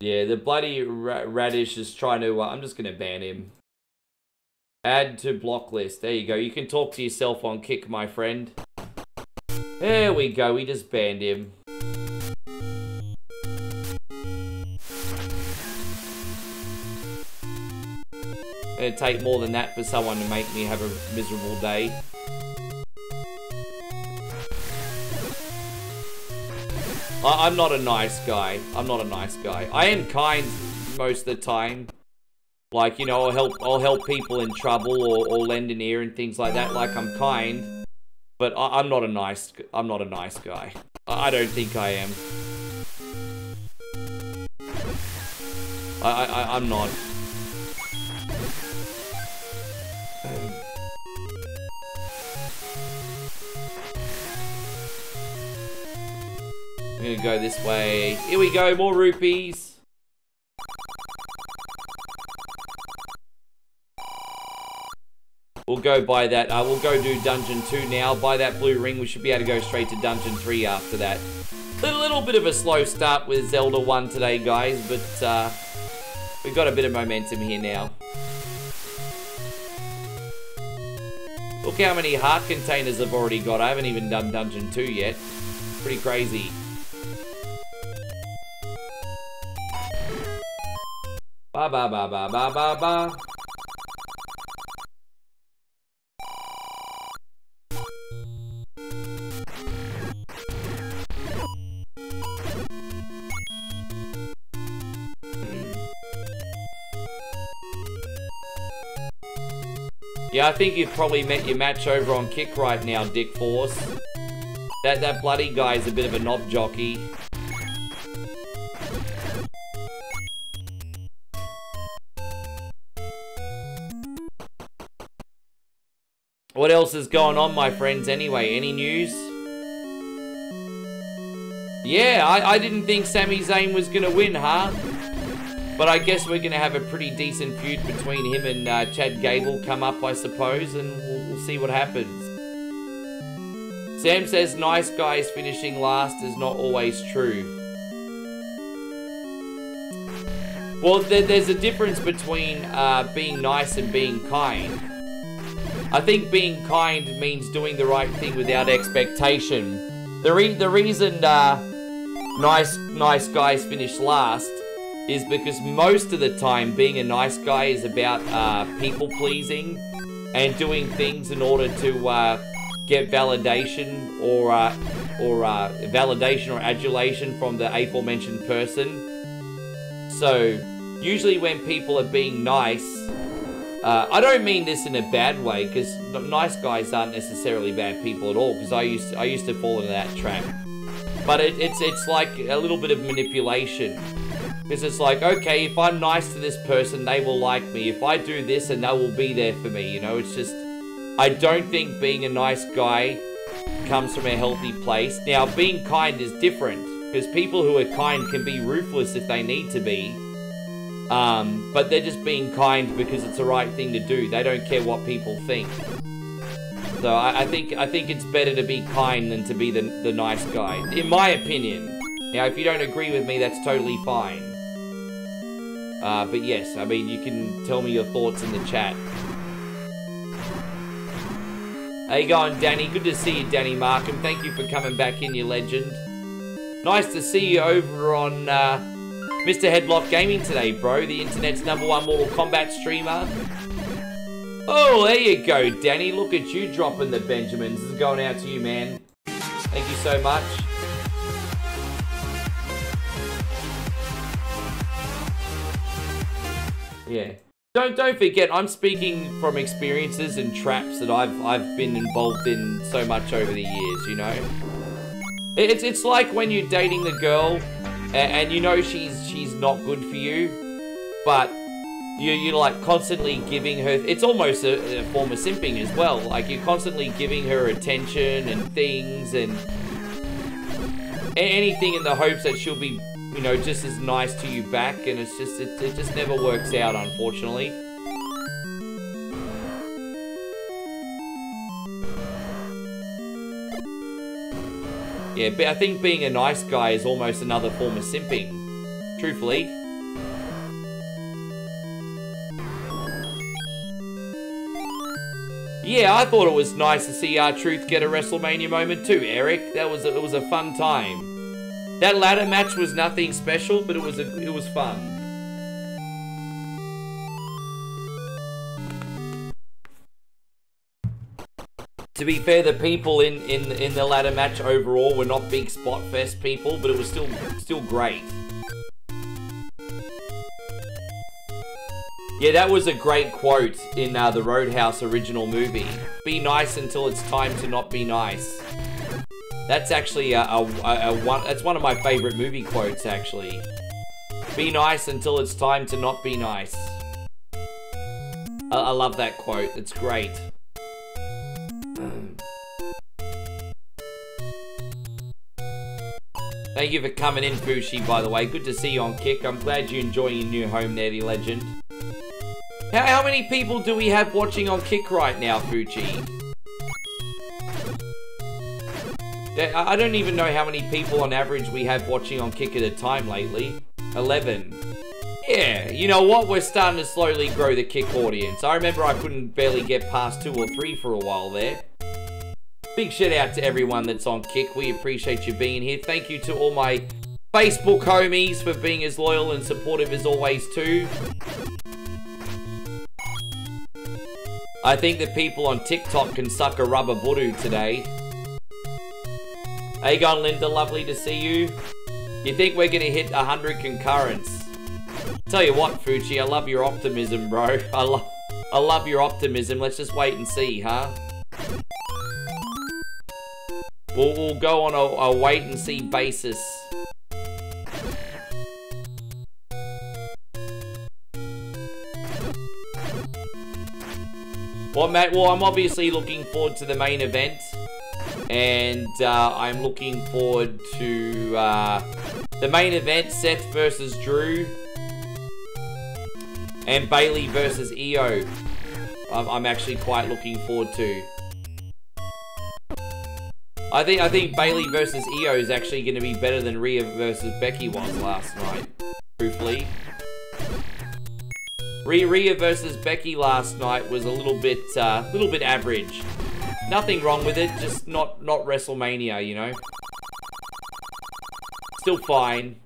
A: Yeah, the bloody ra radish is trying to... Uh, I'm just going to ban him. Add to block list. There you go. You can talk to yourself on Kick, my friend. There we go. We just banned him. It'd take more than that for someone to make me have a miserable day. I I'm not a nice guy. I'm not a nice guy. I am kind most of the time. Like, you know, I'll help I'll help people in trouble or, or lend an ear and things like that. Like I'm kind. But I, am not a nice I'm not a nice guy. I, I don't think I am. I, I I'm not. I'm gonna go this way. Here we go, more rupees. We'll go buy that. Uh, we'll go do Dungeon 2 now. Buy that blue ring. We should be able to go straight to Dungeon 3 after that. A little bit of a slow start with Zelda 1 today, guys, but uh, we've got a bit of momentum here now. Look how many heart containers I've already got. I haven't even done Dungeon 2 yet. Pretty crazy. Ba ba ba ba ba ba ba. Yeah, I think you've probably met your match over on Kick right now, Dick Force. That, that bloody guy is a bit of a knob jockey. What else is going on, my friends, anyway? Any news? Yeah, I, I didn't think Sami Zayn was going to win, huh? But I guess we're going to have a pretty decent feud between him and uh, Chad Gable come up, I suppose, and we'll, we'll see what happens. Sam says nice guys finishing last is not always true. Well, there, there's a difference between uh, being nice and being kind. I think being kind means doing the right thing without expectation. The, re the reason uh, nice, nice guys finish last is because most of the time being a nice guy is about uh, people pleasing and doing things in order to uh, get validation or uh, or uh, validation or adulation from the aforementioned person. So usually when people are being nice, uh, I don't mean this in a bad way because nice guys aren't necessarily bad people at all because I used to, I used to fall into that trap. But it, it's it's like a little bit of manipulation because it's like, okay, if I'm nice to this person, they will like me. If I do this, and they will be there for me, you know? It's just, I don't think being a nice guy comes from a healthy place. Now, being kind is different, because people who are kind can be ruthless if they need to be. Um, but they're just being kind because it's the right thing to do. They don't care what people think. So I, I think I think it's better to be kind than to be the, the nice guy, in my opinion. Now, if you don't agree with me, that's totally fine. Uh, but yes, I mean, you can tell me your thoughts in the chat. How you going, Danny? Good to see you, Danny Markham. Thank you for coming back in, you legend. Nice to see you over on uh, Mr. Headlock Gaming today, bro. The internet's number one Mortal Kombat streamer. Oh, there you go, Danny. Look at you dropping the Benjamins. This is going out to you, man. Thank you so much. Yeah. Don't don't forget, I'm speaking from experiences and traps that I've I've been involved in so much over the years, you know? It's it's like when you're dating the girl and, and you know she's she's not good for you, but you you're like constantly giving her. It's almost a, a form of simping as well. Like you're constantly giving her attention and things and anything in the hopes that she'll be you know, just as nice to you back, and it's just, it, it just never works out, unfortunately. Yeah, but I think being a nice guy is almost another form of simping, truthfully. Yeah, I thought it was nice to see R-Truth get a WrestleMania moment too, Eric. That was a, it was a fun time. That ladder match was nothing special, but it was a, it was fun. To be fair, the people in, in, in the ladder match overall were not big spot fest people, but it was still still great. Yeah, that was a great quote in uh, the Roadhouse original movie. Be nice until it's time to not be nice. That's actually a, a, a, one. That's one of my favorite movie quotes. Actually, be nice until it's time to not be nice. I, I love that quote. It's great. Thank you for coming in, Fushi, by the way. Good to see you on Kick. I'm glad you're enjoying your new home the legend. How, how many people do we have watching on Kick right now, Fuji? I don't even know how many people on average we have watching on Kick at a time lately. 11. Yeah, you know what? We're starting to slowly grow the Kick audience. I remember I couldn't barely get past two or three for a while there. Big shout out to everyone that's on Kick. We appreciate you being here. Thank you to all my Facebook homies for being as loyal and supportive as always too. I think the people on TikTok can suck a rubber voodoo today. You going, Linda? Lovely to see you. You think we're to hit 100 concurrents? Tell you what, Fuji, I love your optimism, bro. <laughs> I, love, I love your optimism. Let's just wait and see, huh? We'll, we'll go on a, a wait and see basis. Well, Matt, well, I'm obviously looking forward to the main event and uh, I'm looking forward to uh, the main event, Seth versus Drew, and Bayley versus Iyo. I'm, I'm actually quite looking forward to. I think I think Bayley versus Iyo is actually going to be better than Rhea versus Becky was last night. Truthfully, Rhea, Rhea versus Becky last night was a little bit uh, little bit average. Nothing wrong with it, just not, not WrestleMania, you know? Still fine.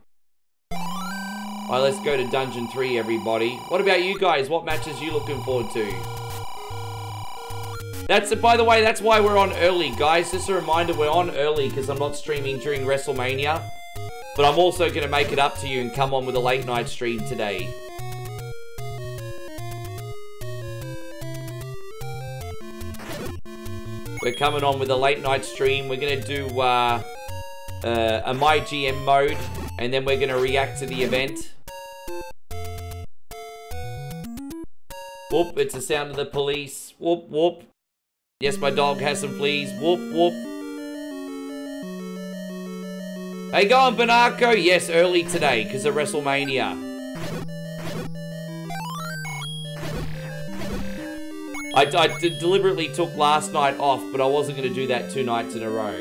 A: Alright, let's go to Dungeon 3, everybody. What about you guys? What matches you looking forward to? That's, it, by the way, that's why we're on early, guys. Just a reminder, we're on early because I'm not streaming during WrestleMania. But I'm also going to make it up to you and come on with a late night stream today. We're coming on with a late night stream. We're going to do uh, uh, a My GM mode, and then we're going to react to the event. Whoop, it's the sound of the police. Whoop, whoop. Yes, my dog has some fleas. Whoop, whoop. Hey, go on. Yes, early today, because of WrestleMania. I, I deliberately took last night off, but I wasn't going to do that two nights in a row.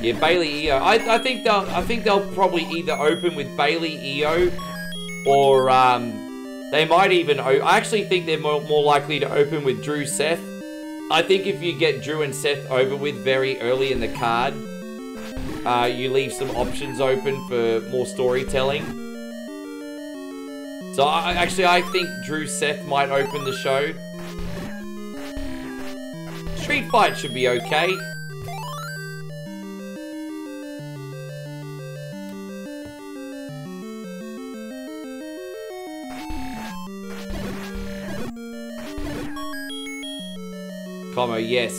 A: Yeah, Bayley Iyo. I, I think they'll I think they'll probably either open with Bayley Iyo or um, they might even. I actually think they're more, more likely to open with Drew Seth. I think if you get Drew and Seth over with very early in the card, uh, you leave some options open for more storytelling. So I, actually, I think Drew Seth might open the show. Street Fight should be okay. Como, yes.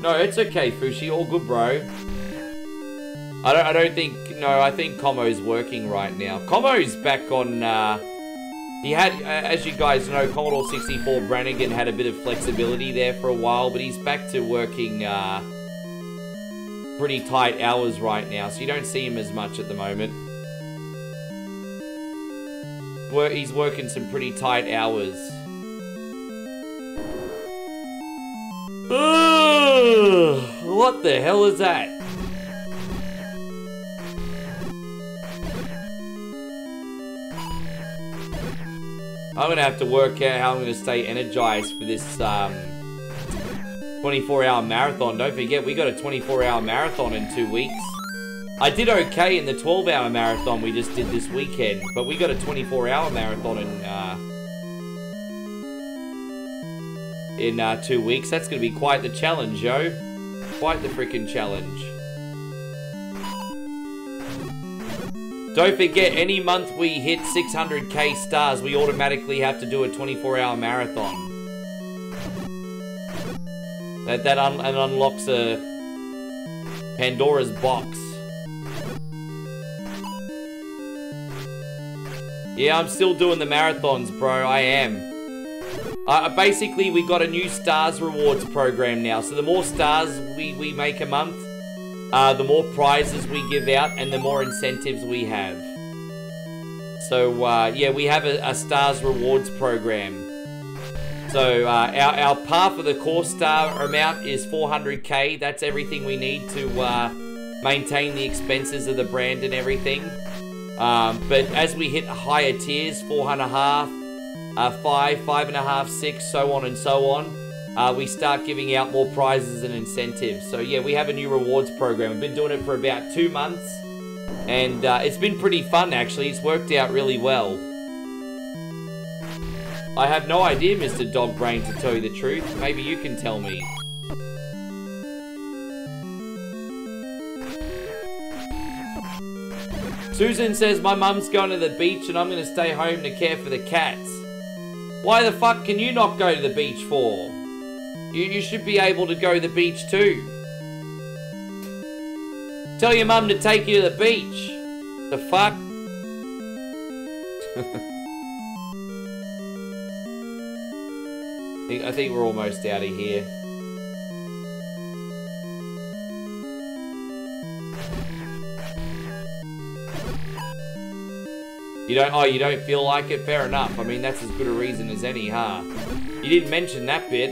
A: No, it's okay, Fushi. All good, bro. I don't. I don't think. No, I think Como's working right now. Como's back on. Uh, he had, uh, as you guys know, Commodore 64 Brannigan had a bit of flexibility there for a while, but he's back to working uh, pretty tight hours right now, so you don't see him as much at the moment. He's working some pretty tight hours. Ugh, what the hell is that? I'm gonna have to work out how I'm gonna stay energized for this um, 24 hour marathon. Don't forget, we got a 24 hour marathon in two weeks. I did okay in the 12 hour marathon we just did this weekend, but we got a 24 hour marathon in uh, in uh, two weeks. That's gonna be quite the challenge, yo. Quite the freaking challenge. Don't forget, any month we hit 600k stars, we automatically have to do a 24-hour marathon. That that un unlocks a Pandora's box. Yeah, I'm still doing the marathons, bro. I am. Uh, basically, we got a new stars rewards program now. So the more stars we, we make a month, uh, the more prizes we give out and the more incentives we have. So, uh, yeah, we have a, a, Stars Rewards program. So, uh, our, our par for the core star amount is 400k. That's everything we need to uh, maintain the expenses of the brand and everything. Um, but as we hit higher tiers, four and a half, uh, five, five and a half, six, so on and so on, uh, we start giving out more prizes and incentives. So yeah, we have a new rewards program. We've been doing it for about two months, and uh, it's been pretty fun actually. It's worked out really well. I have no idea, Mr. Dog Brain, to tell you the truth. Maybe you can tell me. Susan says, my mum's going to the beach and I'm going to stay home to care for the cats. Why the fuck can you not go to the beach for? You, you should be able to go to the beach too. Tell your mum to take you to the beach. The fuck? <laughs> I think we're almost out of here. You don't, oh, you don't feel like it? Fair enough. I mean, that's as good a reason as any, huh? You didn't mention that bit.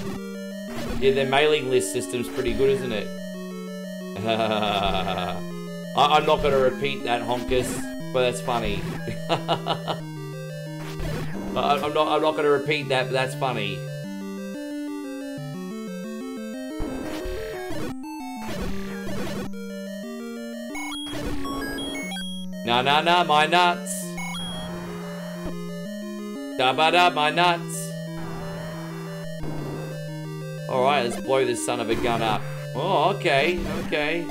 A: Hmm. Yeah, their mailing list system's pretty good, isn't it? <laughs> I am not going to repeat that, Honkus, but that's funny. <laughs> I'm not, I'm not going to repeat that, but that's funny. Na na na, my nuts. Da ba da, my nuts. Alright, let's blow this son of a gun up. Oh, okay, okay.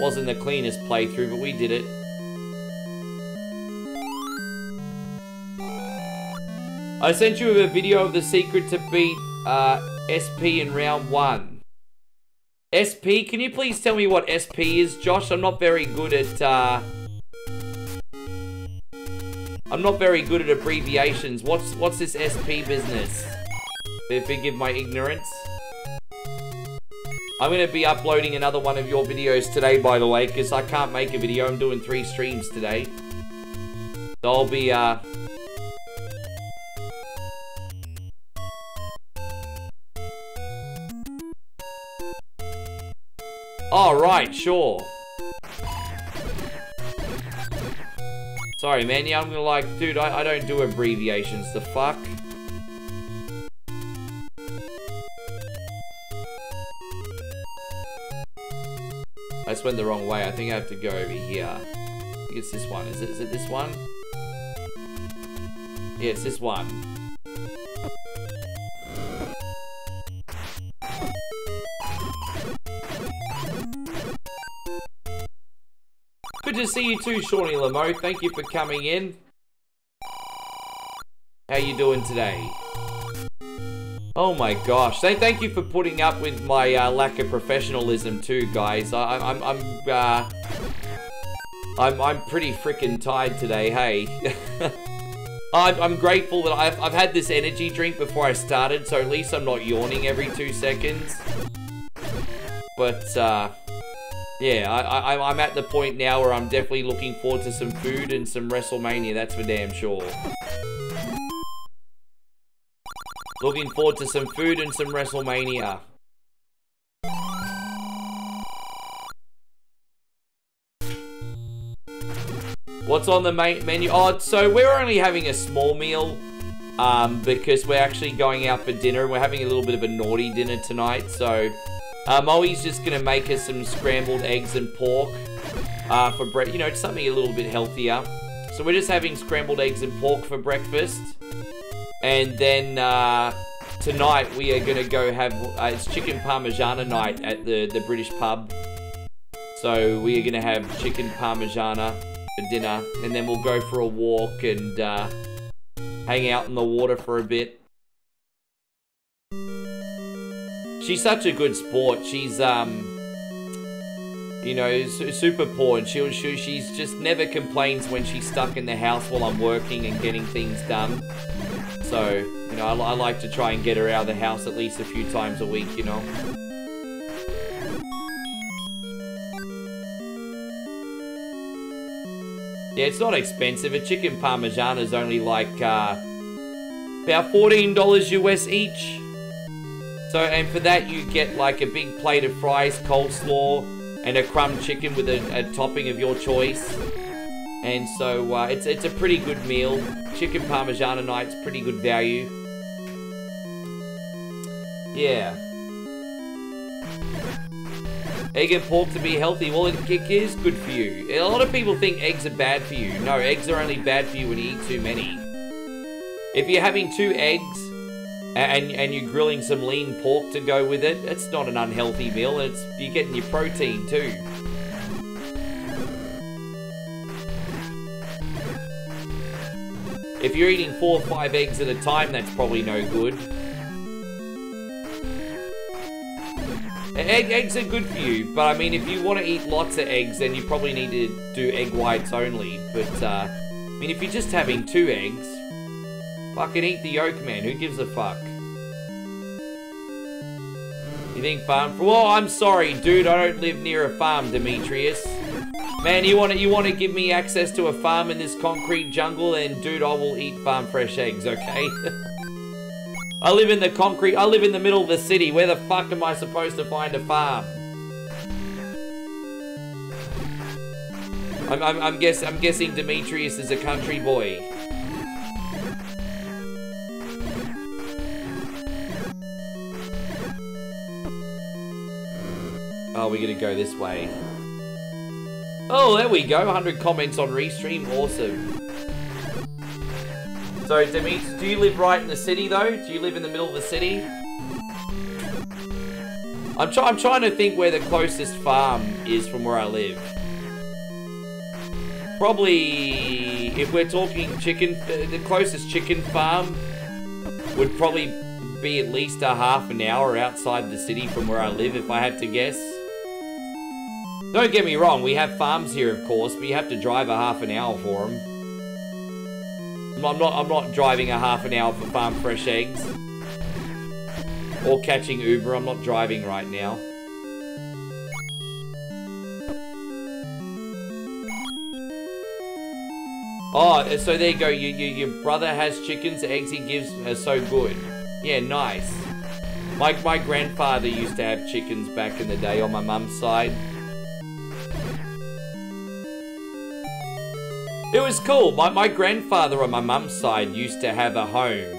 A: Wasn't the cleanest playthrough, but we did it. I sent you a video of the secret to beat uh, SP in round one. SP, can you please tell me what SP is, Josh? I'm not very good at... Uh, I'm not very good at abbreviations. What's what's this SP business? Forgive my ignorance. I'm going to be uploading another one of your videos today, by the way, because I can't make a video. I'm doing three streams today. So I'll be, uh... Alright, sure. Sorry, man. Yeah, I'm gonna like, dude, I, I don't do abbreviations. The fuck? I just went the wrong way. I think I have to go over here. I think it's this one. Is it, is it this one? Yeah, it's this one. Good to see you too, Shawnee Lamo. Thank you for coming in. How you doing today? Oh my gosh. Thank, thank you for putting up with my uh, lack of professionalism too, guys. I, I'm, I'm, uh, I'm, I'm pretty freaking tired today, hey. <laughs> I'm, I'm grateful that I've, I've had this energy drink before I started, so at least I'm not yawning every two seconds. But, uh, yeah, I, I, I'm at the point now where I'm definitely looking forward to some food and some WrestleMania, that's for damn sure. Looking forward to some food and some WrestleMania. What's on the main menu? Oh, so we're only having a small meal um, because we're actually going out for dinner. And we're having a little bit of a naughty dinner tonight. So uh, Moe's just to make us some scrambled eggs and pork uh, for bread. You know, it's something a little bit healthier. So we're just having scrambled eggs and pork for breakfast. And then uh, tonight we are to go have, uh, it's chicken parmigiana night at the, the British pub. So we are to have chicken parmigiana for dinner. And then we'll go for a walk and uh, hang out in the water for a bit. She's such a good sport. She's, um, you know, super poor, and she'll, she, she's just never complains when she's stuck in the house while I'm working and getting things done. So, you know, I, I like to try and get her out of the house at least a few times a week, you know. Yeah, it's not expensive. A chicken parmesan is only like uh, about $14 US each. So, and for that you get like a big plate of fries, coleslaw, and a crumb chicken with a, a topping of your choice. And so uh, it's it's a pretty good meal. Chicken parmesan night's pretty good value. Yeah. Egg and pork to be healthy. Well, it, it is good for you. A lot of people think eggs are bad for you. No, eggs are only bad for you when you eat too many. If you're having two eggs and, and you're grilling some lean pork to go with it, it's not an unhealthy meal. It's You're getting your protein too. If you're eating four or five eggs at a time, that's probably no good. Egg, eggs are good for you, but I mean, if you want to eat lots of eggs, then you probably need to do egg whites only. But, uh, I mean, if you're just having two eggs, fucking eat the yolk, man. Who gives a fuck? You think farm? Well, I'm sorry, dude. I don't live near a farm, Demetrius. Man, you want to you want to give me access to a farm in this concrete jungle, and dude, I will eat farm fresh eggs. Okay. <laughs> I live in the concrete, I live in the middle of the city. Where the fuck am I supposed to find a farm? I'm, I'm, I'm, guess, I'm guessing Demetrius is a country boy. Oh, we're gonna go this way. Oh, there we go. 100 comments on Restream. Awesome. So, Demetrius, do you live right in the city, though? Do you live in the middle of the city? I'm, try I'm trying to think where the closest farm is from where I live. Probably, if we're talking chicken, the closest chicken farm would probably be at least a half an hour outside the city from where I live, if I had to guess. Don't get me wrong, we have farms here, of course, but you have to drive a half an hour for them. I'm not, I'm not driving a half an hour for farm fresh eggs. Or catching Uber, I'm not driving right now. Oh, so there you go. You, you, your brother has chickens. Eggs he gives are so good. Yeah, nice. My, my grandfather used to have chickens back in the day on my mum's side. It was cool. My, my grandfather on my mum's side used to have a home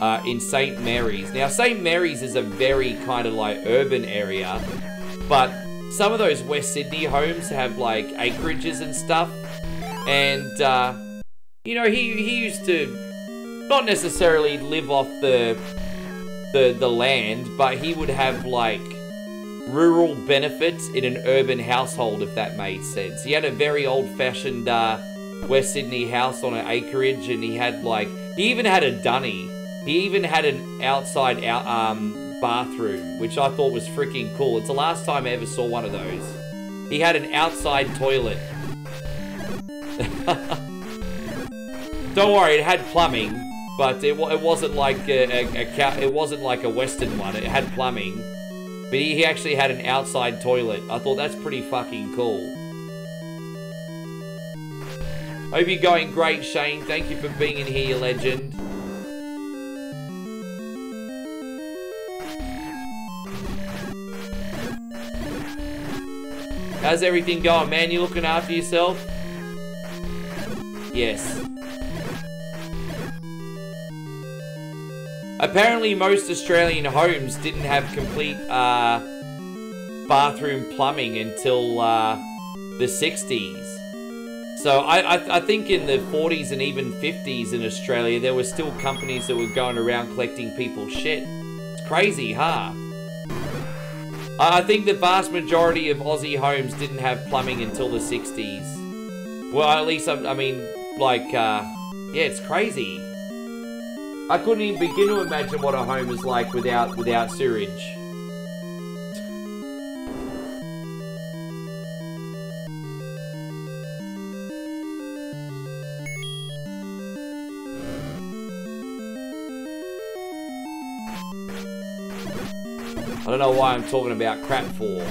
A: uh, in St. Mary's. Now, St. Mary's is a very kind of like urban area, but some of those West Sydney homes have like acreages and stuff. And, uh, you know, he, he used to not necessarily live off the, the, the land, but he would have like rural benefits in an urban household, if that made sense. He had a very old-fashioned uh, West Sydney house on an acreage, and he had like he even had a dunny. He even had an outside out um, bathroom, which I thought was freaking cool. It's the last time I ever saw one of those. He had an outside toilet. <laughs> Don't worry, it had plumbing, but it, it wasn't like a, a, a, it wasn't like a Western one. It had plumbing, but he, he actually had an outside toilet. I thought that's pretty fucking cool. Hope you're going great, Shane. Thank you for being in here, you legend. How's everything going, man? You looking after yourself? Yes. Apparently, most Australian homes didn't have complete uh, bathroom plumbing until uh, the 60s. So I, I, I, think in the 40s and even 50s in Australia, there were still companies that were going around collecting people's shit. It's crazy, huh? I think the vast majority of Aussie homes didn't have plumbing until the 60s. Well, at least, I, I mean, like, uh, yeah, it's crazy. I couldn't even begin to imagine what a home is like without without sewage. Don't know why I'm talking about crap for.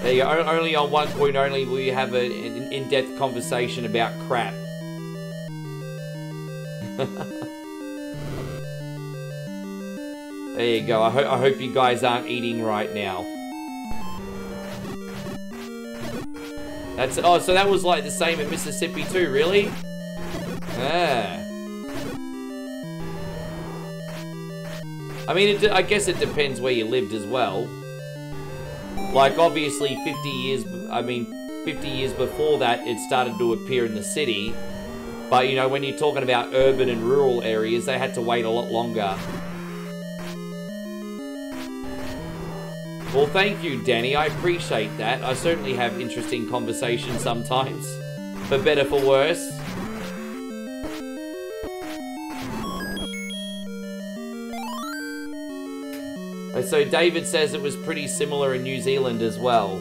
A: There you go. Only on one coin only will you have an in-depth conversation about crap. <laughs> there you go. I, ho I hope you guys aren't eating right now. That's oh, so that was like the same in Mississippi too, really? Ah. I mean, I guess it depends where you lived as well. Like, obviously, 50 years, I mean, 50 years before that, it started to appear in the city. But, you know, when you're talking about urban and rural areas, they had to wait a lot longer. Well, thank you, Danny. I appreciate that. I certainly have interesting conversations sometimes. For better, for worse. So David says it was pretty similar in New Zealand as well.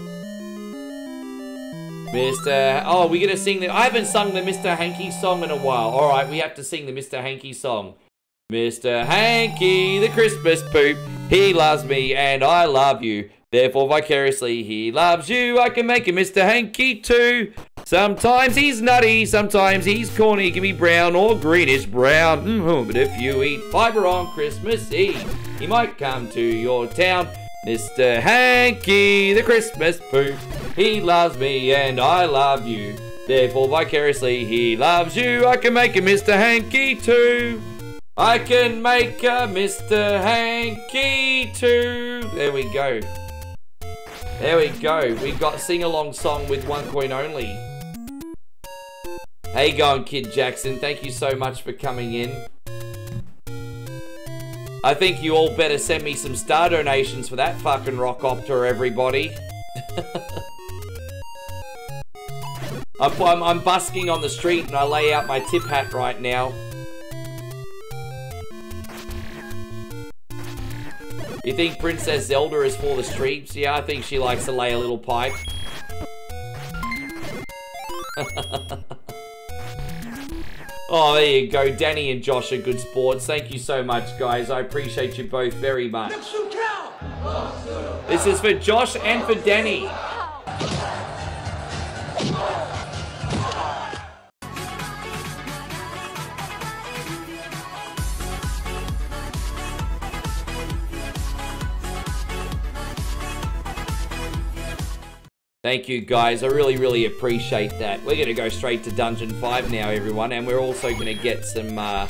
A: Mr. Oh, we're going to sing the... I haven't sung the Mr. Hanky song in a while. All right, we have to sing the Mr. Hanky song. Mr. Hanky, the Christmas poop. He loves me and I love you. Therefore, vicariously, he loves you. I can make him Mr. Hanky too. Sometimes he's nutty, sometimes he's corny. Give me brown or greenish brown. Mm -hmm. But if you eat fiber on Christmas Eve, he might come to your town. Mr. Hanky, the Christmas poop. He loves me and I love you. Therefore, vicariously, he loves you. I can make a Mr. Hanky too. I can make a Mr. Hanky too. There we go. There we go. We got sing-along song with one coin only. Hey going, Kid Jackson. Thank you so much for coming in. I think you all better send me some star donations for that fucking rockopter, everybody. <laughs> I'm, I'm, I'm busking on the street and I lay out my tip hat right now. You think Princess Zelda is for the streets? Yeah, I think she likes to lay a little pipe. <laughs> oh, there you go. Danny and Josh are good sports. Thank you so much, guys. I appreciate you both very much. This is for Josh and for Danny. Thank you, guys. I really, really appreciate that. We're going to go straight to Dungeon 5 now, everyone. And we're also going to get some... Uh,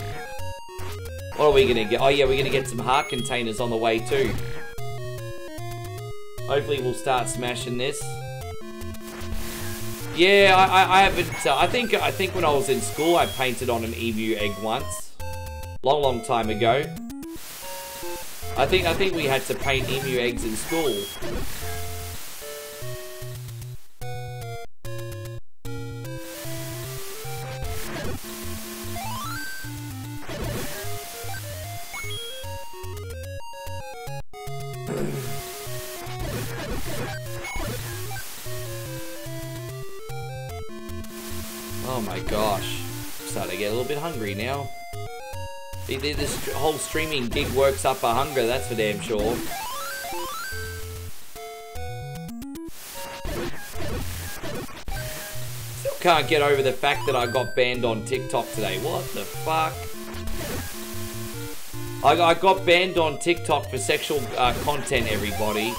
A: what are we going to get? Oh, yeah, we're going to get some heart containers on the way, too. Hopefully, we'll start smashing this. Yeah, I, I, I haven't... Uh, I think I think when I was in school, I painted on an emu egg once. Long, long time ago. I think I think we had to paint emu eggs in school. Hungry now. This whole streaming gig works up a hunger, that's for damn sure. Still can't get over the fact that I got banned on TikTok today. What the fuck? I, I got banned on TikTok for sexual uh, content, everybody.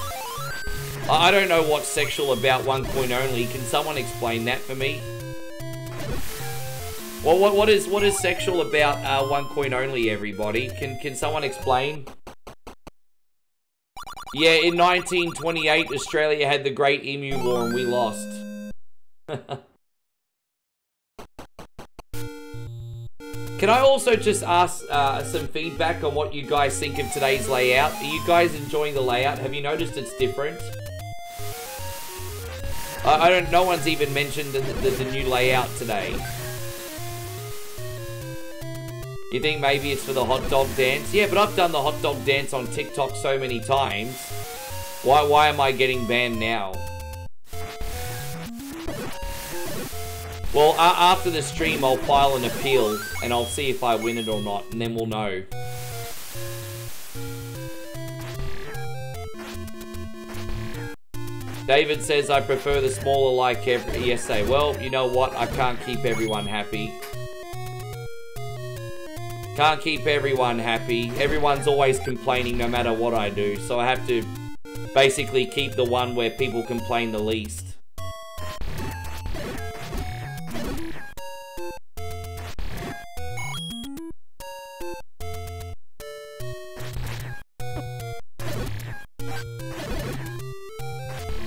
A: I, I don't know what's sexual about one coin only. Can someone explain that for me? Well, what what is what is sexual about uh, one coin only? Everybody, can can someone explain? Yeah, in 1928, Australia had the Great Emu War and we lost. <laughs> Can I also just ask uh, some feedback on what you guys think of today's layout? Are you guys enjoying the layout? Have you noticed it's different? I, I don't. No one's even mentioned the, the, the new layout today. You think maybe it's for the hot dog dance? Yeah, but I've done the hot dog dance on TikTok so many times. Why, why am I getting banned now? Well, after the stream, I'll file an appeal and I'll see if I win it or not, and then we'll know. David says, I prefer the smaller like every ESA. Well, you know what? I can't keep everyone happy. Can't keep everyone happy. Everyone's always complaining no matter what I do. So I have to basically keep the one where people complain the least.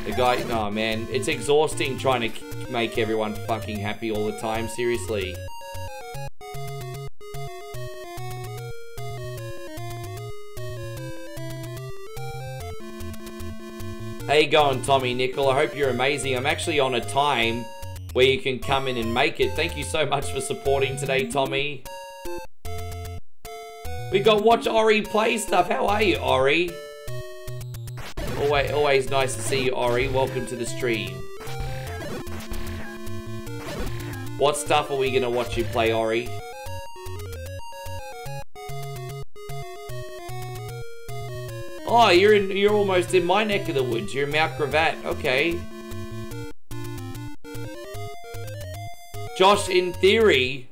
A: The guy, oh man, it's exhausting trying to make everyone fucking happy all the time, seriously. How you going, Tommy Nickel? I hope you're amazing. I'm actually on a time where you can come in and make it. Thank you so much for supporting today, Tommy. We got Watch Ori play stuff. How are you, Ori? Always, always nice to see you, Ori. Welcome to the stream. What stuff are we going to watch you play, Ori? Oh, you're in, you're almost in my neck of the woods. You're in Mount Gravatt. Okay. Josh, in theory,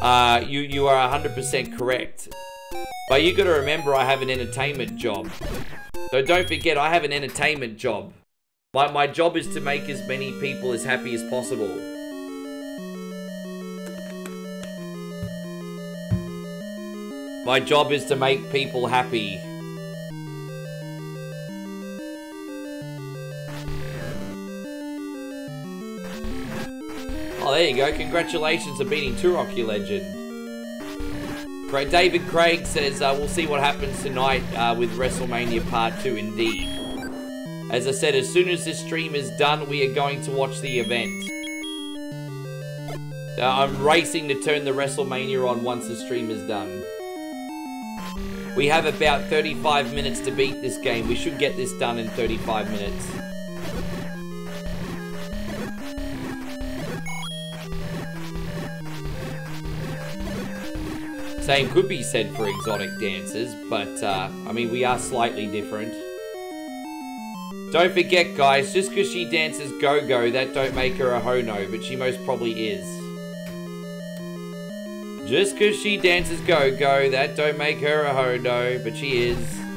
A: uh, you, you are 100% correct. But you got to remember I have an entertainment job. So don't forget, I have an entertainment job. My, my job is to make as many people as happy as possible. My job is to make people happy. There you go. Congratulations on beating Turok, you legend. Great. David Craig says, uh, we'll see what happens tonight uh, with WrestleMania Part 2 indeed. As I said, as soon as this stream is done, we are going to watch the event. Uh, I'm racing to turn the WrestleMania on once the stream is done. We have about 35 minutes to beat this game. We should get this done in 35 minutes. Same could be said for exotic dancers, but, uh, I mean, we are slightly different. Don't forget, guys, just because she dances go-go, that don't make her a ho-no, but she most probably is. Just because she dances go-go, that don't make her a ho-no, but she is.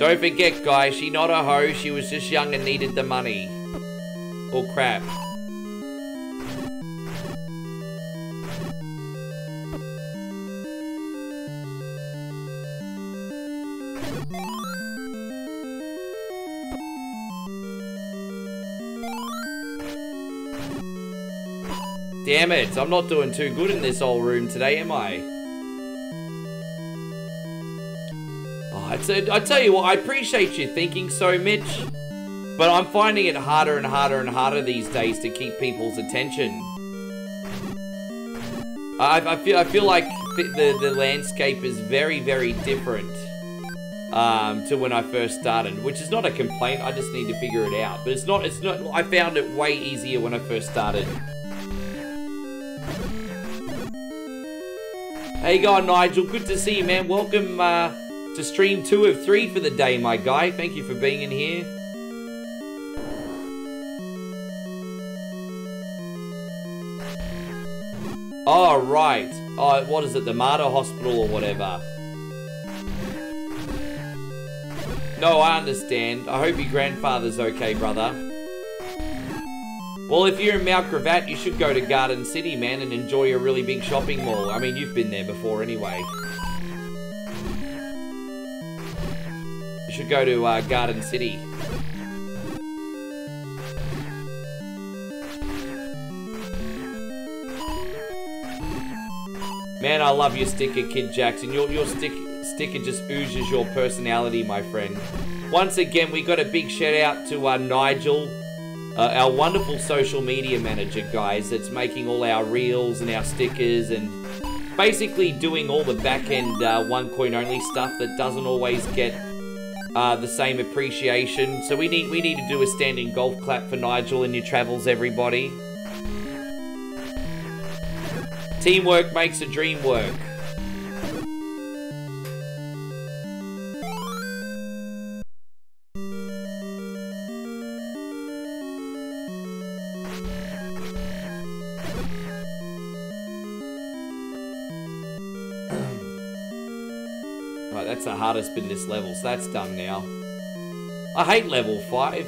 A: Don't forget, guys, she not a hoe. She was just young and needed the money. Oh, crap. Damn it, I'm not doing too good in this old room today, am I? I, tell you what, I appreciate you thinking so, Mitch. But I'm finding it harder and harder and harder these days to keep people's attention. I, I feel I feel like the, the, landscape is very, very different um, to when I first started, which is not a complaint. I just need to figure it out. But it's not. It's not. I found it way easier when I first started. You going, Nigel? Good to see you, man. Welcome uh, to stream two of three for the day, my guy. Thank you for being in here. Oh, right. Oh, what is it? The Mater Hospital or whatever. No, I understand. I hope your grandfather's okay, brother. Well, if you're in Mount Gravatt, you should go to Garden City, man, and enjoy a really big shopping mall. I mean, you've been there before anyway. Should go to uh, Garden City. Man, I love your sticker, Kid Jackson. Your, your stick, sticker just oozes your personality, my friend. Once again, we got a big shout out to uh, Nigel, uh, our wonderful social media manager, guys, that's making all our reels and our stickers and basically doing all the back-end uh, one coin only stuff that doesn't always get uh, the same appreciation. So we need we need to do a standing golf clap for Nigel in your travels, everybody. Teamwork makes a dream work. Hardest bit of this level, so that's done now. I hate level 5.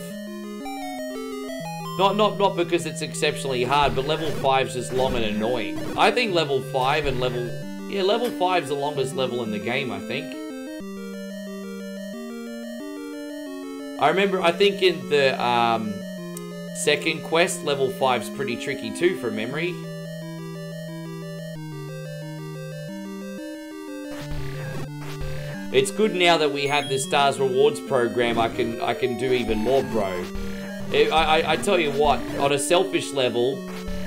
A: Not, not, not because it's exceptionally hard, but level 5 is just long and annoying. I think level 5 and level... Yeah, level 5 is the longest level in the game, I think. I remember, I think in the um, second quest, level 5 is pretty tricky too, from memory. It's good now that we have this Stars Rewards program, I can I can do even more, bro. It, I, I tell you what, on a selfish level,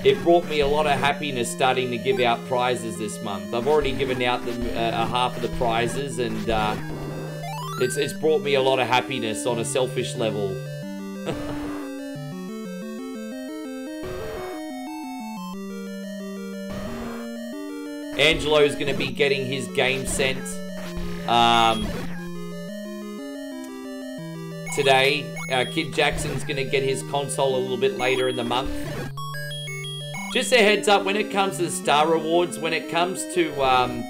A: it brought me a lot of happiness starting to give out prizes this month. I've already given out the, uh, half of the prizes, and uh, it's, it's brought me a lot of happiness on a selfish level. <laughs> Angelo's going to be getting his game sent um, today. Uh, Kid Jackson's going to get his console a little bit later in the month. Just a heads up, when it comes to the Star Rewards, when it comes to um,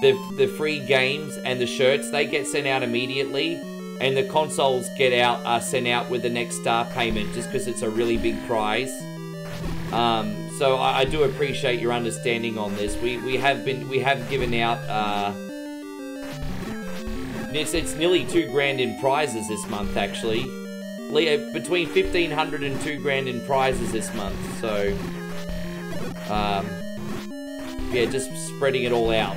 A: the, the free games and the shirts, they get sent out immediately. And the consoles get out, are sent out with the next star payment just because it's a really big prize. Um, so I, I, do appreciate your understanding on this. We we have been we have given out uh, it's, it's nearly two grand in prizes this month, actually. Leo, between 1500 and two grand in prizes this month, so... Um, yeah, just spreading it all out. <laughs>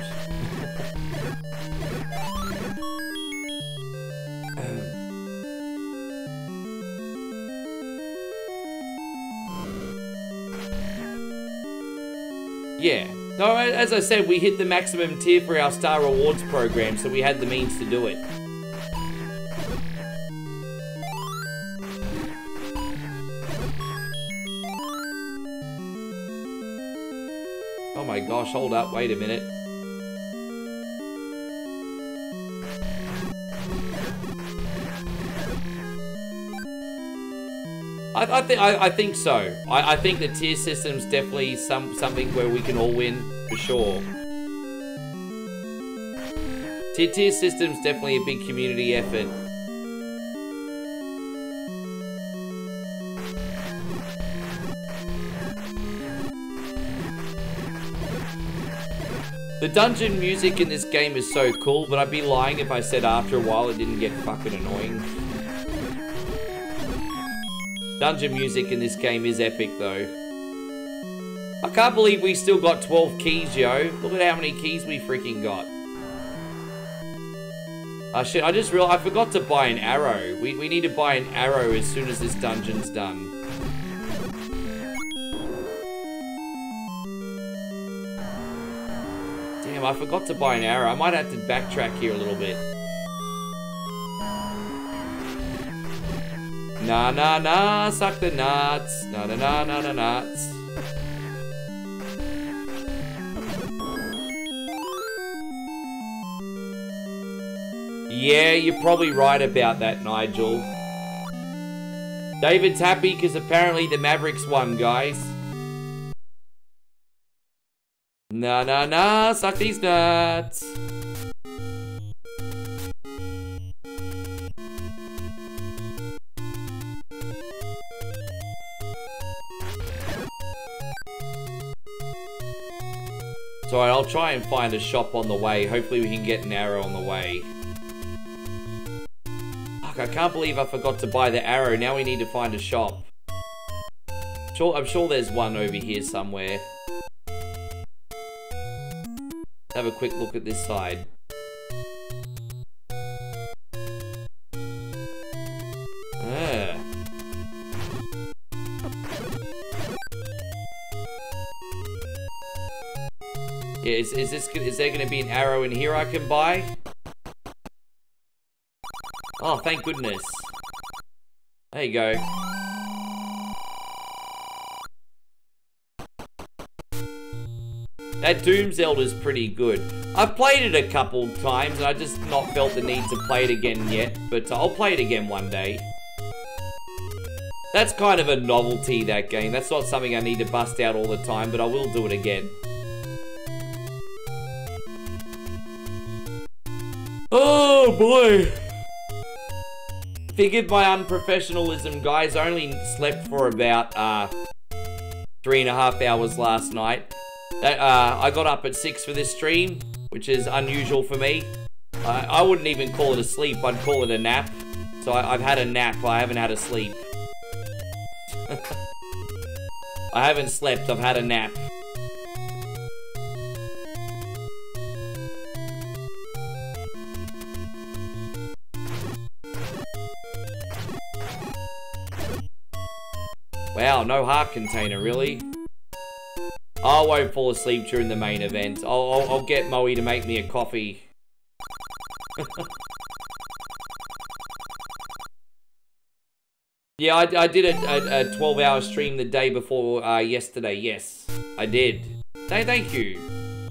A: yeah. No, as I said, we hit the maximum tier for our Star Rewards program, so we had the means to do it. Oh my gosh, hold up, wait a minute. I, I think I, I, think so. I, I think the tier system's definitely some something where we can all win for sure. Tier tier system's definitely a big community effort. The dungeon music in this game is so cool, but I'd be lying if I said after a while it didn't get fucking annoying. Dungeon music in this game is epic though. I can't believe we still got 12 keys, yo. Look at how many keys we freaking got. Oh shit, I just realized I forgot to buy an arrow. We, we need to buy an arrow as soon as this dungeon's done. Damn, I forgot to buy an arrow. I might have to backtrack here a little bit. Na na na, suck the nuts. Na na na na na nuts. Yeah, you're probably right about that, Nigel. David's happy because apparently the Mavericks won, guys. Na na na, suck these nuts. So I'll try and find a shop on the way. Hopefully we can get an arrow on the way. Fuck, I can't believe I forgot to buy the arrow. Now we need to find a shop. Sure, I'm sure there's one over here somewhere. Have a quick look at this side. Is, is this is there gonna be an arrow in here I can buy? Oh, thank goodness. There you go. That Doom Zelda's pretty good. I've played it a couple times and I just not felt the need to play it again yet, but I'll play it again one day. That's kind of a novelty, that game. That's not something I need to bust out all the time, but I will do it again. Oh boy! Figured my unprofessionalism, guys. I only slept for about uh, three and a half hours last night. That, uh, I got up at 6 for this stream, which is unusual for me. I, I wouldn't even call it a sleep, I'd call it a nap. So I, I've had a nap, I haven't had a sleep. <laughs> I haven't slept, I've had a nap. Wow, no heart container, really? I won't fall asleep during the main event. I'll, I'll, I'll get Moe to make me a coffee. <laughs> yeah, I, I did a 12-hour stream the day before uh, yesterday. Yes, I did. Say thank you.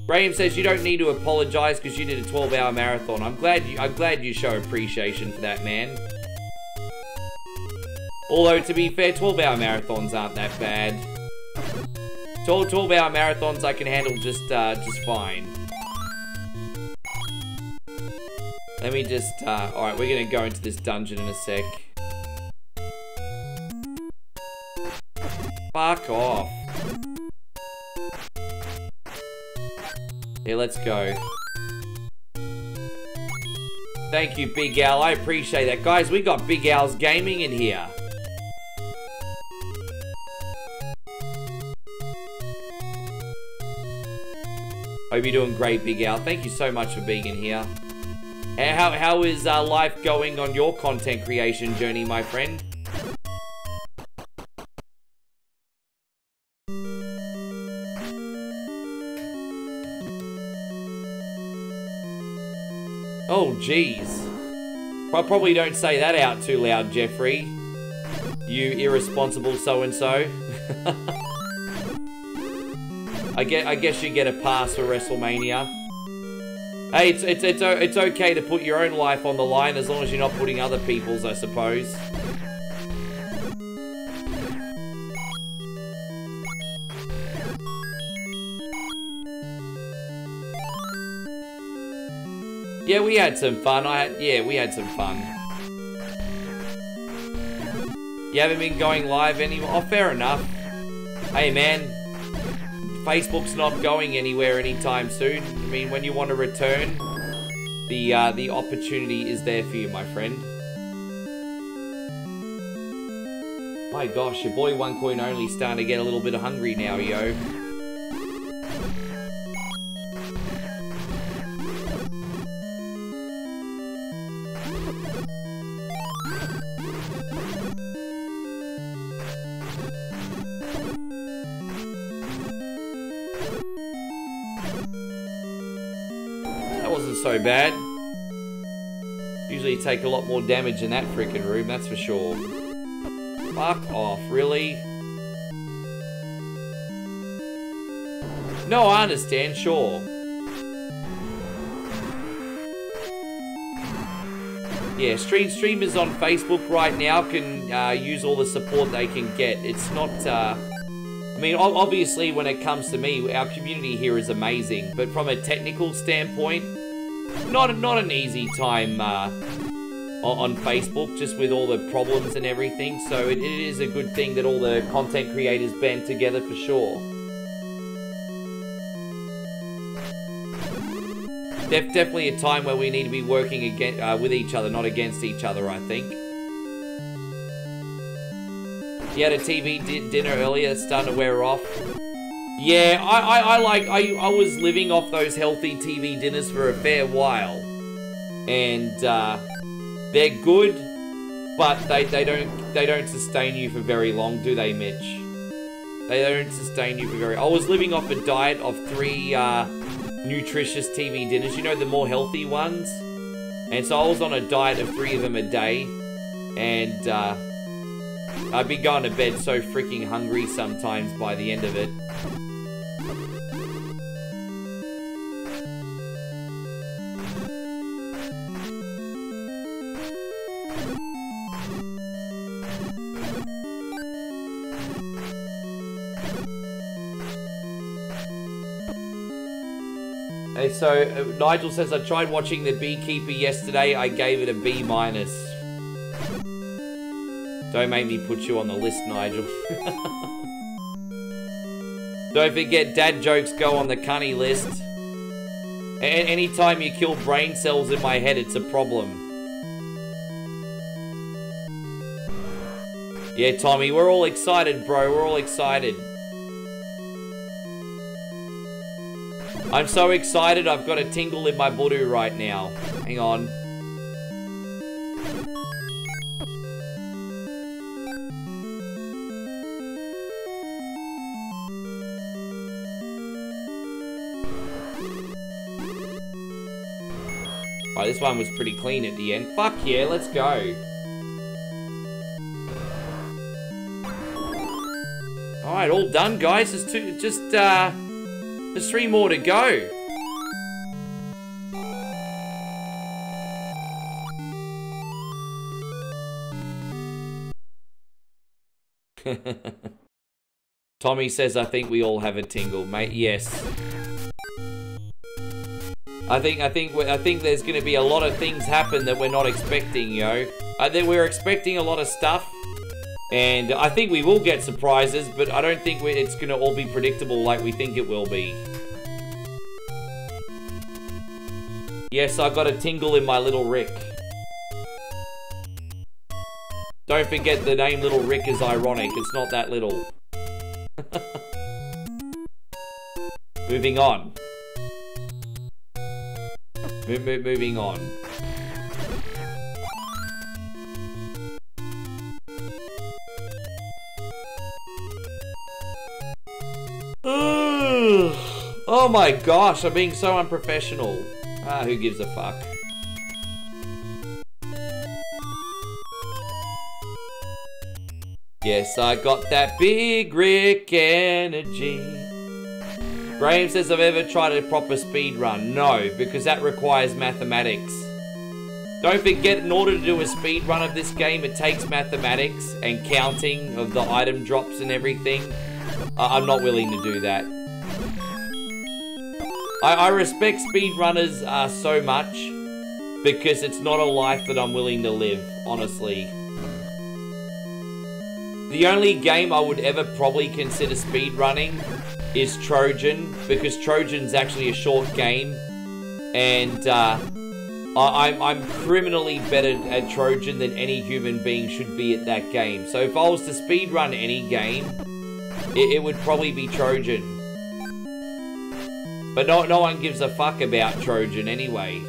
A: Graham says you don't need to apologize because you did a 12-hour marathon. I'm glad you. I'm glad you show appreciation for that, man. Although to be fair, 12-hour marathons aren't that bad. 12, 12 hour marathons I can handle just, uh, just fine. Let me just, uh, alright, we're gonna go into this dungeon in a sec. Fuck off. Yeah, let's go. Thank you, Big Al. I appreciate that. Guys, we got Big Al's Gaming in here. Hope you're doing great, Big Al. Thank you so much for being in here. How, how is uh, life going on your content creation journey, my friend? Oh, jeez. I probably don't say that out too loud, Jeffrey. You irresponsible so-and-so. <laughs> I get. I guess you get a pass for WrestleMania. Hey, it's it's it's it's okay to put your own life on the line as long as you're not putting other people's, I suppose. Yeah, we had some fun. I had, yeah, we had some fun. You haven't been going live anymore? Oh, fair enough. Hey, man, Facebook's not going anywhere anytime soon. I mean, when you want to return, the uh, the opportunity is there for you, my friend. My gosh, your boy One Coin Only starting to get a little bit hungry now, yo. So bad. Usually take a lot more damage in that freaking room, that's for sure. Fuck off, really? No, I understand, sure. Yeah, stream streamers on Facebook right now can uh, use all the support they can get. It's not, uh, I mean, obviously when it comes to me, our community here is amazing, but from a technical standpoint, not, not an easy time, uh, on, Facebook, just with all the problems and everything. So it, it is a good thing that all the content creators band together for sure. Def, definitely a time where we need to be working against, uh, with each other, not against each other, I think. You had a TV di dinner earlier, starting to wear off. Yeah, I, I, I like, I, I was living off those healthy TV dinners for a fair while. And, uh, they're good, but they, they don't they don't sustain you for very long, do they, Mitch? They don't sustain you for very. I was living off a diet of three uh, nutritious TV dinners. You know the more healthy ones, and so I was on a diet of three of them a day, and uh, I'd be going to bed so freaking hungry sometimes by the end of it. So uh, Nigel says I tried watching The Beekeeper yesterday. I gave it a B minus. Don't make me put you on the list, Nigel. <laughs> Don't forget, dad jokes go on the cunny list. A anytime you kill brain cells in my head, it's a problem. Yeah, Tommy, we're all excited, bro. We're all excited. I'm so excited, I've got a tingle in my budu right now. Hang on. Alright, this one was pretty clean at the end. Fuck yeah, let's go. Alright, all done, guys. Two, just, uh... There's three more to go. <laughs> Tommy says, I think we all have a tingle, mate. Yes. I think, I think, I think there's going to be a lot of things happen that we're not expecting, yo. I think we're expecting a lot of stuff. And I think we will get surprises, but I don't think it's going to all be predictable like we think it will be. Yes, I got a tingle in my little Rick. Don't forget the name Little Rick is ironic. It's not that little. <laughs> moving on. Mo mo moving on. Oh my gosh, I'm being so unprofessional. Ah, who gives a fuck? Yes, I got that big Rick energy. Graham says I've ever tried a proper speed run. No, because that requires mathematics. Don't forget, in order to do a speed run of this game, it takes mathematics and counting of the item drops and everything. I'm not willing to do that. I, I respect speedrunners uh, so much because it's not a life that I'm willing to live, honestly. The only game I would ever probably consider speedrunning is Trojan because Trojan's actually a short game, and uh, I, I'm criminally better at Trojan than any human being should be at that game. So if I was to speedrun any game, it, it would probably be Trojan. But no, no one gives a fuck about Trojan anyway.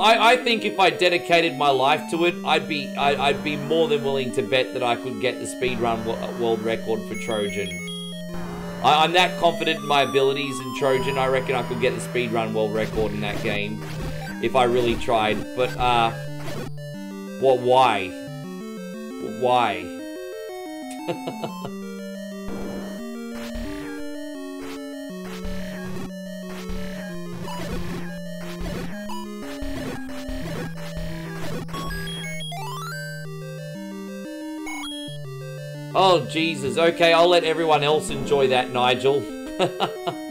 A: I, I think if I dedicated my life to it, I'd be I, would be more than willing to bet that I could get the speedrun world record for Trojan. I, am that confident in my abilities in Trojan, I reckon I could get the speedrun world record in that game if I really tried. But, uh, what, why? Why? <laughs> Oh, Jesus. Okay, I'll let everyone else enjoy that, Nigel. <laughs>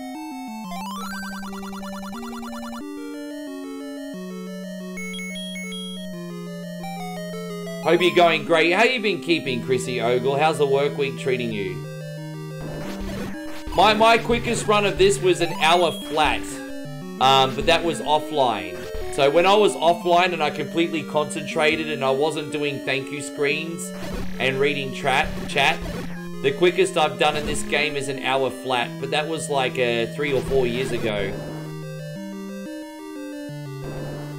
A: Hope you're going great. How you been keeping, Chrissy Ogle? How's the work week treating you? My, my quickest run of this was an hour flat, um, but that was offline. So when I was offline and I completely concentrated and I wasn't doing thank you screens and reading chat, chat, the quickest I've done in this game is an hour flat, but that was like uh, three or four years ago.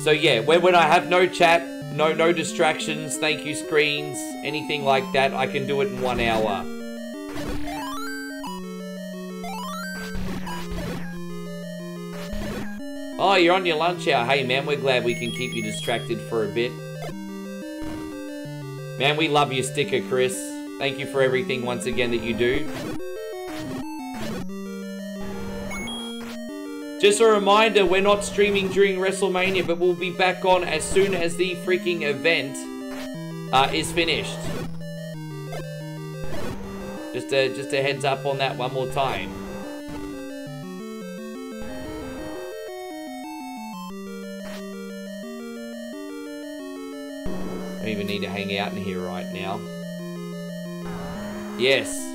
A: So yeah, when, when I have no chat, no no distractions, thank you screens, anything like that, I can do it in one hour. Oh, you're on your lunch hour. Hey, man, we're glad we can keep you distracted for a bit. Man, we love your sticker, Chris. Thank you for everything once again that you do. Just a reminder, we're not streaming during WrestleMania, but we'll be back on as soon as the freaking event uh, is finished. Just a, just a heads up on that one more time. I even need to hang out in here right now. Yes.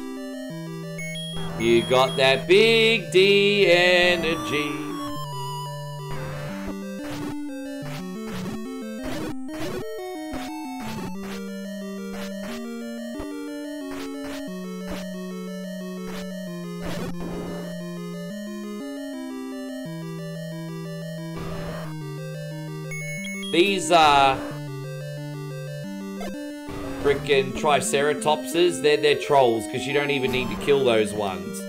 A: You got that big D energy. These, uh, freaking Triceratopses, they're, they're trolls, because you don't even need to kill those ones.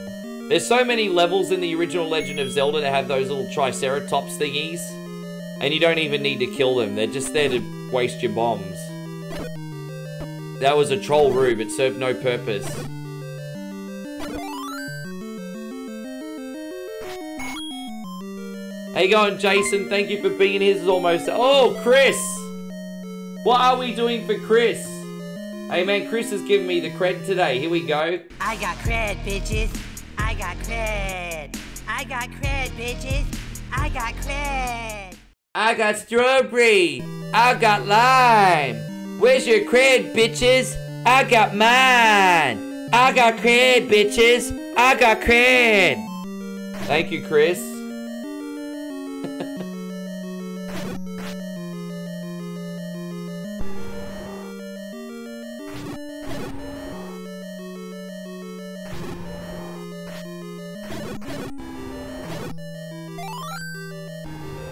A: There's so many levels in the original Legend of Zelda that have those little Triceratops thingies, and you don't even need to kill them. They're just there to waste your bombs. That was a troll rube. It served no purpose. How you going, Jason? Thank you for being here. This is almost... Oh, Chris! What are we doing for Chris? Hey man, Chris has given me the cred today. Here we go.
C: I got cred, bitches. I got cred. I got cred, bitches. I got cred.
A: I got strawberry. I got lime. Where's your cred, bitches? I got mine. I got cred, bitches. I got cred. Thank you, Chris.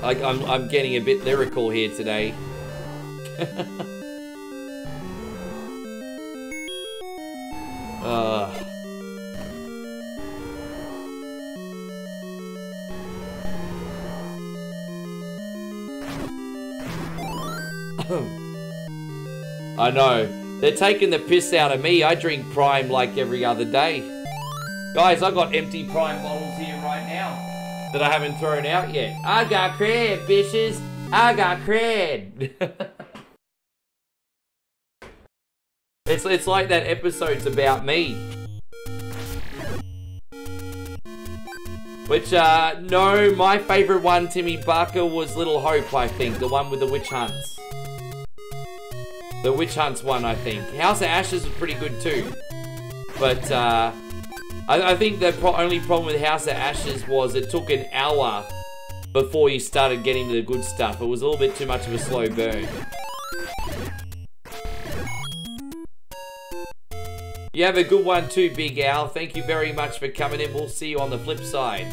A: I, I'm, I'm getting a bit lyrical here today. uh. <laughs> <coughs> I know. They're taking the piss out of me. I drink Prime like every other day. Guys, I've got empty Prime bottles here right now that I haven't thrown out yet. I got cred, bitches. I got cred. <laughs> it's, it's like that episode's about me. Which, uh, no, my favorite one, Timmy Barker, was Little Hope, I think. The one with the witch hunts. The Witch Hunts one, I think. House of Ashes was pretty good too. But uh, I, I think the pro only problem with House of Ashes was it took an hour before you started getting the good stuff. It was a little bit too much of a slow burn. You have a good one too, Big Al. Thank you very much for coming in. We'll see you on the flip side.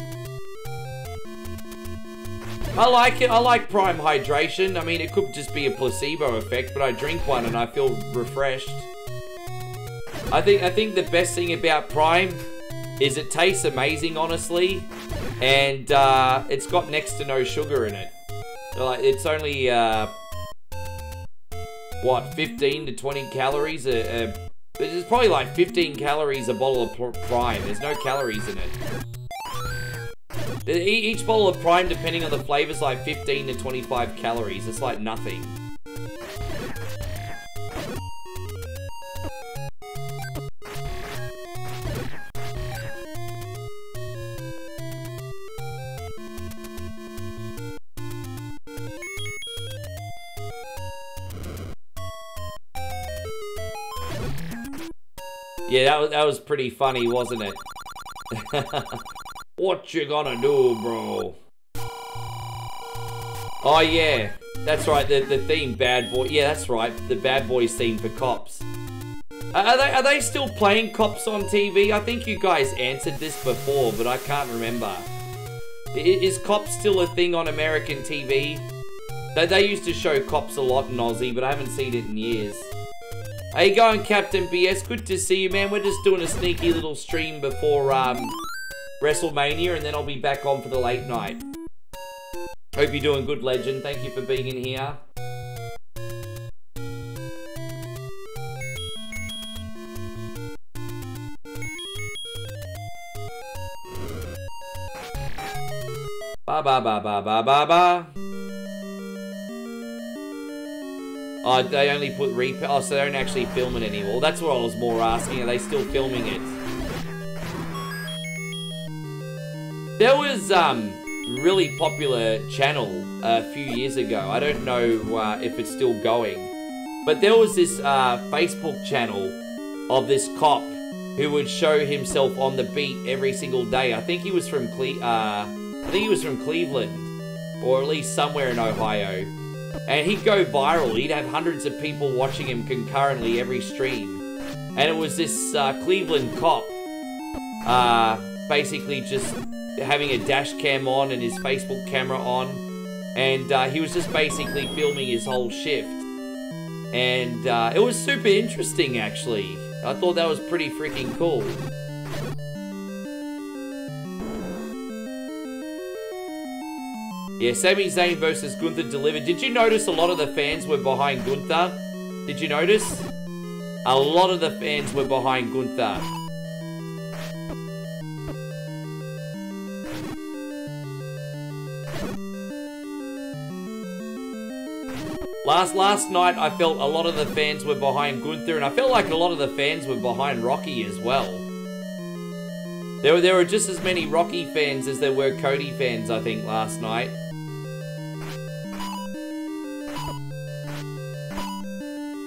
A: I like it. I like Prime Hydration. I mean, it could just be a placebo effect, but I drink one and I feel refreshed. I think I think the best thing about Prime is it tastes amazing, honestly, and uh, it's got next to no sugar in it. Like it's only uh, what 15 to 20 calories. A, it's probably like 15 calories a bottle of Prime. There's no calories in it. Each bottle of Prime, depending on the flavor, is like 15 to 25 calories. It's like nothing. Yeah, that was, that was pretty funny, wasn't it? <laughs> what you gonna do, bro? Oh, yeah. That's right, the, the theme, Bad Boy. Yeah, that's right, the Bad Boys theme for Cops. Are they, are they still playing Cops on TV? I think you guys answered this before, but I can't remember. Is Cops still a thing on American TV? They, they used to show Cops a lot in Aussie, but I haven't seen it in years. How you going, Captain BS? Good to see you, man. We're just doing a sneaky little stream before um, WrestleMania, and then I'll be back on for the late night. Hope you're doing good, Legend. Thank you for being in here. Ba ba ba ba ba ba ba. Oh, they only put replay. Oh, so they don't actually film it anymore. That's what I was more asking. Are they still filming it? There was um really popular channel a few years ago. I don't know uh, if it's still going, but there was this uh, Facebook channel of this cop who would show himself on the beat every single day. I think he was from Cle uh, I think he was from Cleveland, or at least somewhere in Ohio and he'd go viral. He'd have hundreds of people watching him concurrently every stream. And it was this uh, Cleveland cop uh, basically just having a dash cam on and his Facebook camera on. And uh, he was just basically filming his whole shift. And uh, it was super interesting, actually. I thought that was pretty freaking cool. Yeah, Sami Zayn versus Gunther delivered. Did you notice a lot of the fans were behind Gunther? Did you notice? A lot of the fans were behind Gunther. Last last night, I felt a lot of the fans were behind Gunther, and I felt like a lot of the fans were behind Rocky as well. There were, there were just as many Rocky fans as there were Cody fans, I think, last night.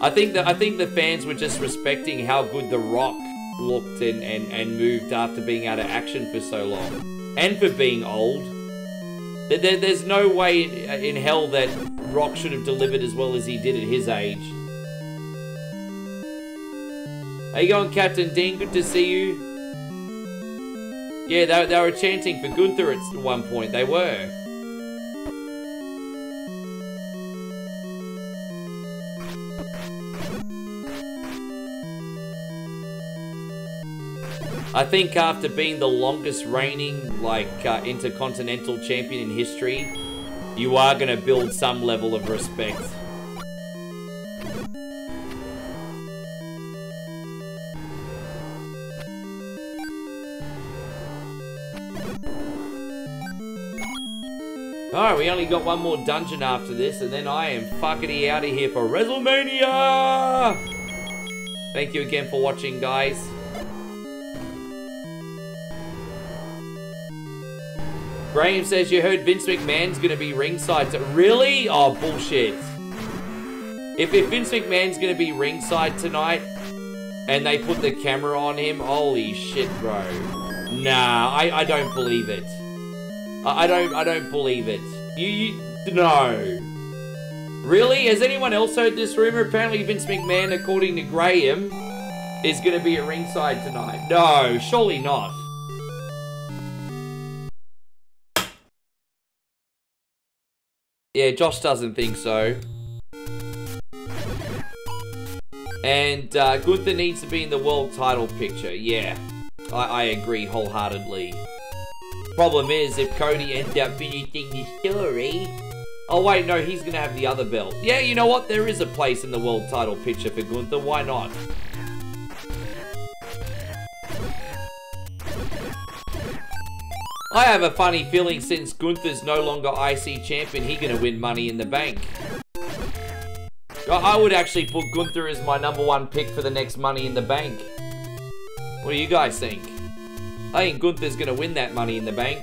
A: I think that I think the fans were just respecting how good The Rock looked and, and, and moved after being out of action for so long. And for being old. There, there's no way in, in hell that Rock should have delivered as well as he did at his age. How you going, Captain Dean? Good to see you. Yeah, they, they were chanting for Gunther at one point. They were. I think after being the longest reigning, like, uh, Intercontinental Champion in history, you are going to build some level of respect. Alright, we only got one more dungeon after this, and then I am fuckity out of here for WrestleMania! Thank you again for watching, guys. Graham says you heard Vince McMahon's gonna be ringside. Really? Oh, bullshit. If, if Vince McMahon's gonna be ringside tonight, and they put the camera on him, holy shit, bro. Nah, I, I don't believe it. I, I don't I don't believe it. You, you no. Really? Has anyone else heard this rumor? Apparently Vince McMahon, according to Graham, is going to be at ringside tonight. No, surely not. Yeah, Josh doesn't think so. And uh, Gunther needs to be in the world title picture. Yeah, I, I agree wholeheartedly. Problem is, if Cody ends up finishing the story... Oh wait, no, he's gonna have the other belt. Yeah, you know what? There is a place in the world title picture for Gunther. Why not? I have a funny feeling since Gunther's no longer IC champion, he gonna win Money in the Bank. I would actually put Gunther as my number one pick for the next Money in the Bank. What do you guys think? I think Gunther's gonna win that Money in the Bank.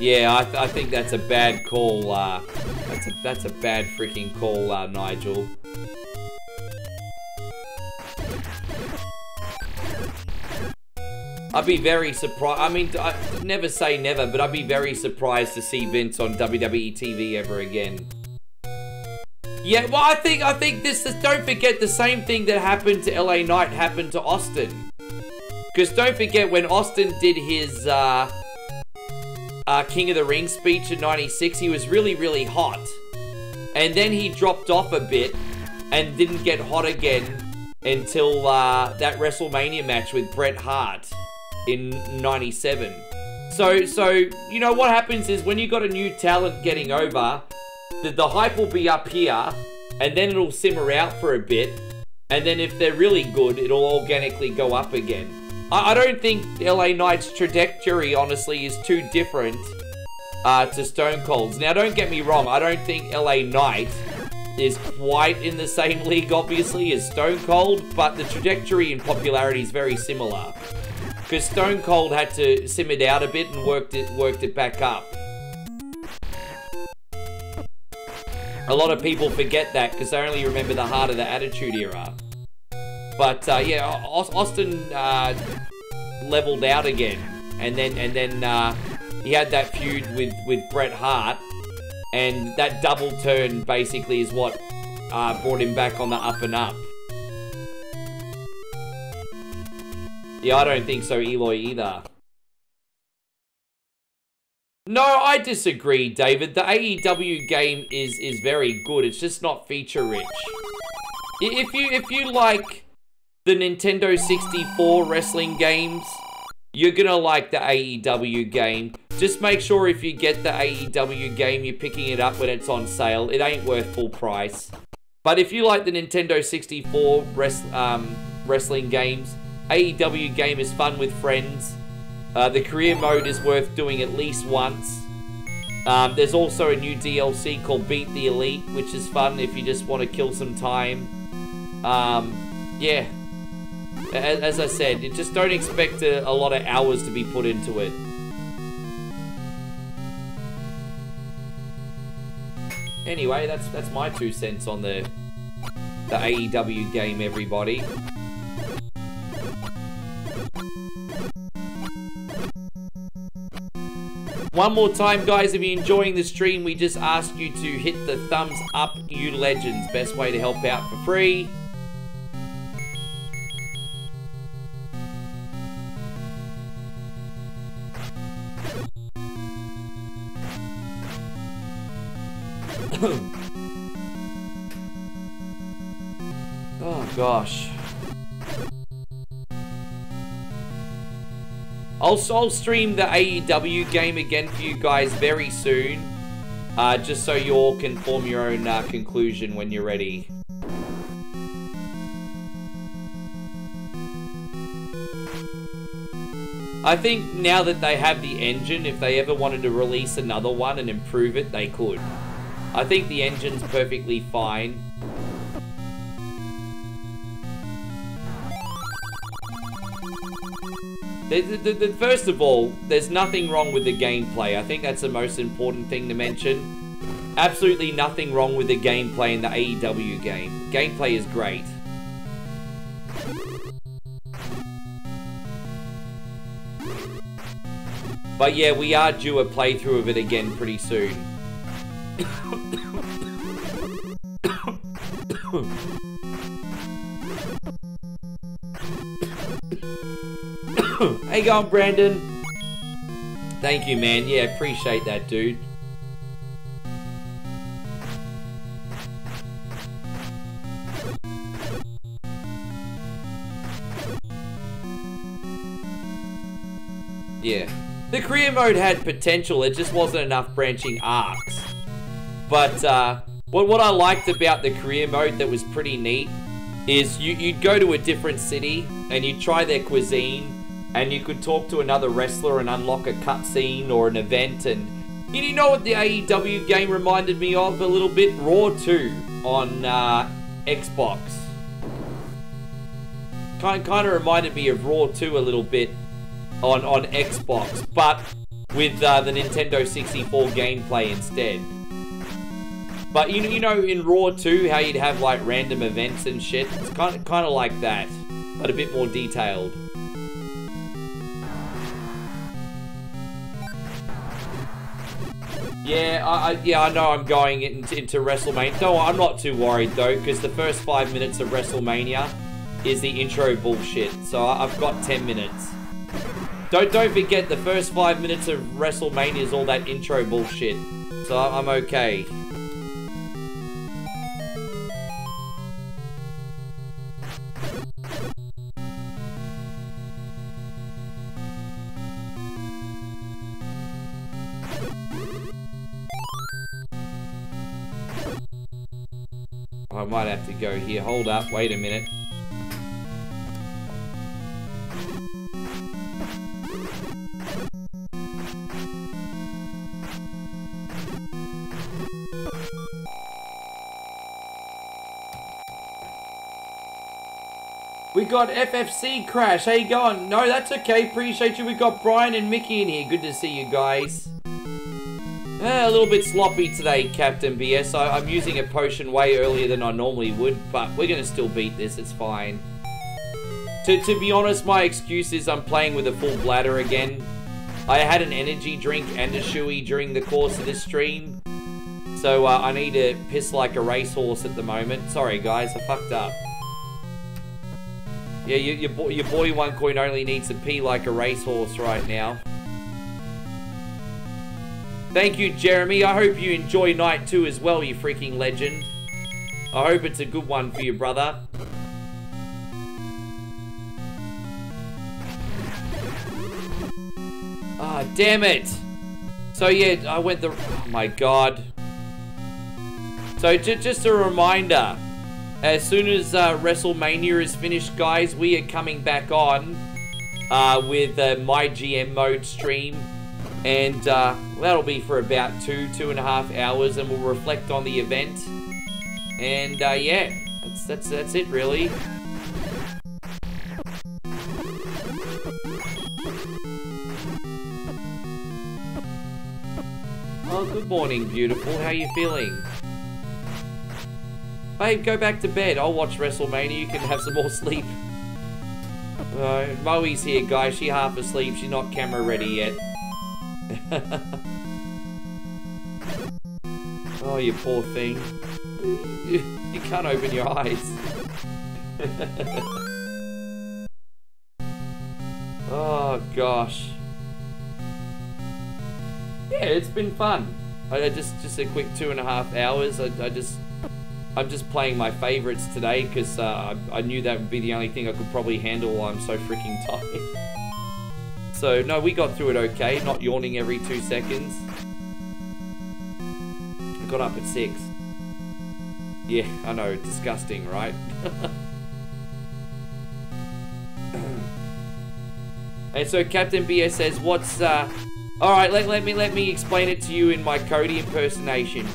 A: Yeah, I, th I think that's a bad call. Uh, that's a that's a bad freaking call, uh, Nigel. I'd be very surprised. I mean, I never say never, but I'd be very surprised to see Vince on WWE TV ever again. Yeah, well, I think I think this. Is, don't forget the same thing that happened to LA Knight happened to Austin. Because don't forget when Austin did his uh, uh, King of the Ring speech in '96, he was really really hot, and then he dropped off a bit and didn't get hot again until uh, that WrestleMania match with Bret Hart in 97. So, so, you know, what happens is when you got a new talent getting over, the, the hype will be up here, and then it'll simmer out for a bit, and then if they're really good, it'll organically go up again. I, I don't think LA Knight's trajectory, honestly, is too different uh, to Stone Cold's. Now, don't get me wrong, I don't think LA Knight is quite in the same <laughs> league, obviously, as Stone Cold, but the trajectory in popularity is very similar because Stone Cold had to simmer out a bit and worked it worked it back up. A lot of people forget that because they only remember the heart of the Attitude Era. But uh, yeah, Austin uh, leveled out again, and then and then uh, he had that feud with with Bret Hart, and that double turn basically is what uh, brought him back on the up and up. Yeah, I don't think so, Eloy, either. No, I disagree, David. The AEW game is is very good. It's just not feature rich. If you if you like the Nintendo 64 wrestling games, you're gonna like the AEW game. Just make sure if you get the AEW game, you're picking it up when it's on sale. It ain't worth full price. But if you like the Nintendo 64 rest, um, wrestling games, AEW game is fun with friends. Uh, the career mode is worth doing at least once. Um, there's also a new DLC called Beat the Elite, which is fun if you just want to kill some time. Um, yeah. As, as, I said, just don't expect a, a lot of hours to be put into it. Anyway, that's that's my two cents on the the AEW game, everybody. One more time, guys, if you're enjoying the stream, we just ask you to hit the thumbs up, you legends. Best way to help out for free. <coughs> oh, gosh. I'll, I'll stream the AEW game again for you guys very soon. Uh, just so you all can form your own uh, conclusion when you're ready. I think now that they have the engine, if they ever wanted to release another one and improve it, they could. I think the engine's perfectly fine. The, the, the, first of all, there's nothing wrong with the gameplay. I think that's the most important thing to mention. Absolutely nothing wrong with the gameplay in the AEW game. Gameplay is great. But yeah, we are due a playthrough of it again pretty soon. <coughs> hey, going, Brandon? Thank you, man. Yeah, appreciate that, dude. Yeah. The career mode had potential, it just wasn't enough branching arcs. But uh, what, what I liked about the career mode that was pretty neat is you, you'd go to a different city and you'd try their cuisine and you could talk to another wrestler and unlock a cutscene or an event and you know what the AEW game reminded me of a little bit? Raw 2 on uh, Xbox. Kind, kind of reminded me of Raw 2 a little bit on, on Xbox, but with uh, the Nintendo 64 gameplay instead. But you, you know in Raw 2 how you'd have like random events and shit? It's kind of, kind of like that, but a bit more detailed. Yeah, I, I, yeah, I know I'm going into, into WrestleMania. No, I'm not too worried though, because the first five minutes of WrestleMania is the intro bullshit. So I've got 10 minutes. Don't don't forget the first five minutes of WrestleMania is all that intro bullshit. So I'm okay. Might have to go here. Hold up. Wait a minute. We got FFC Crash. How you going? No, that's okay. Appreciate you. We got Brian and Mickey in here. Good to see you guys. Eh, a little bit sloppy today, Captain BS. I, am using a potion way earlier than I normally would, but we're going to still beat this. It's fine. To, to be honest, my excuse is I'm playing with a full bladder again. I had an energy drink and a shoey during the course of this stream. So uh, I need to piss like a racehorse at the moment. Sorry, guys. I fucked up. Yeah, your, your boy One Coin only needs to pee like a racehorse right now. Thank you, Jeremy. I hope you enjoy night two as well, you freaking legend. I hope it's a good one for you, brother. Ah, oh, damn it. So yeah, I went the... Oh my god. So just a reminder, as soon as uh, WrestleMania is finished, guys, we are coming back on uh, with uh, my GM mode stream. And uh, that'll be for about two, two and a half hours, and we'll reflect on the event. And uh, yeah, that's, that's, that's it, really. Oh, good morning, beautiful. How you feeling? Babe, go back to bed. I'll watch WrestleMania. You can have some more <laughs> sleep. Uh, Moe's here, guys. She half asleep. She's not camera ready yet. <laughs> oh, you poor thing. You, <laughs> you can't open your eyes. <laughs> oh, gosh. Yeah, it's been fun. I just just a quick two and a half hours. I, I just I'm just playing my favorites today because uh, I, I knew that would be the only thing I could probably handle while I'm so freaking tired. So, no, we got through it okay, not yawning every two seconds. I got up at six. Yeah, I know, disgusting, right? <laughs> and so Captain BS says, what's, uh... Alright, let, let me let me explain it to you in my Cody impersonation.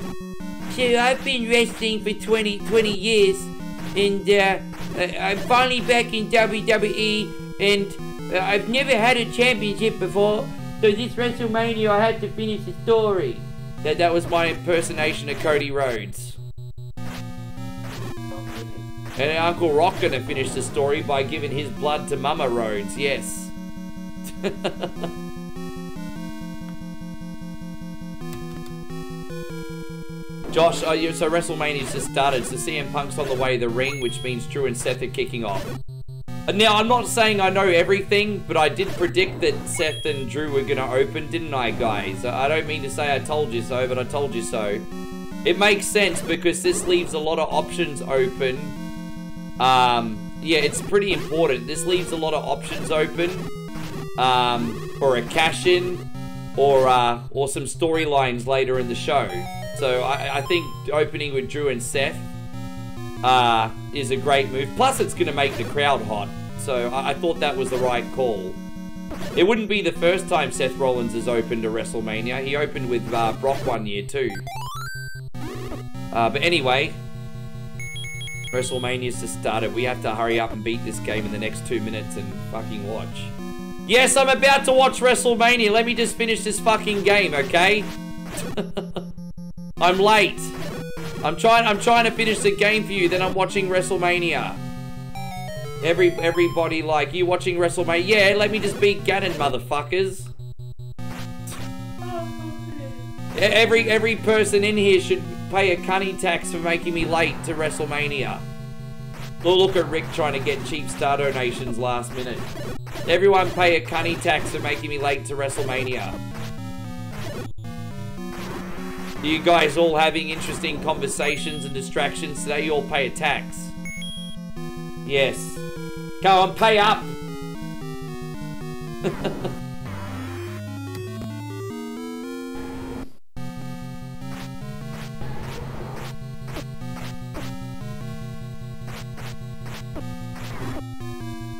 C: So I've been wrestling for 20, 20 years, and uh, I'm finally back in WWE, and
D: Uh, I've never had a championship before, so this WrestleMania I had to finish the story.
A: That, that was my impersonation of Cody Rhodes. And Uncle Rock gonna finish the story by giving his blood to Mama Rhodes, yes. <laughs> Josh, uh, you, so WrestleMania's just started, so CM Punk's on the way to the ring, which means Drew and Seth are kicking off. Now, I'm not saying I know everything, but I did predict that Seth and Drew were going to open, didn't I, guys? I don't mean to say I told you so, but I told you so. It makes sense because this leaves a lot of options open. Um, yeah, it's pretty important. This leaves a lot of options open um, for a cash-in or, uh, or some storylines later in the show. So I, I think opening with Drew and Seth uh, is a great move. Plus, it's going to make the crowd hot. So I, I, thought that was the right call. It wouldn't be the first time Seth Rollins has opened a WrestleMania. He opened with uh, Brock one year too. Uh, but anyway, WrestleMania's just started. We have to hurry up and beat this game in the next two minutes and fucking watch. Yes, I'm about to watch WrestleMania. Let me just finish this fucking game, okay? <laughs> I'm late. I'm trying I'm trying to finish the game for you, then I'm watching WrestleMania. Every everybody like you watching WrestleMania. Yeah, let me just beat Ganon, motherfuckers. Every every person in here should pay a cunny tax for making me late to WrestleMania. Look at Rick trying to get cheap star donations last minute. Everyone pay a cunny tax for making me late to WrestleMania. You guys all having interesting conversations and distractions today? You all pay a tax. Yes. Go on, pay up. <laughs>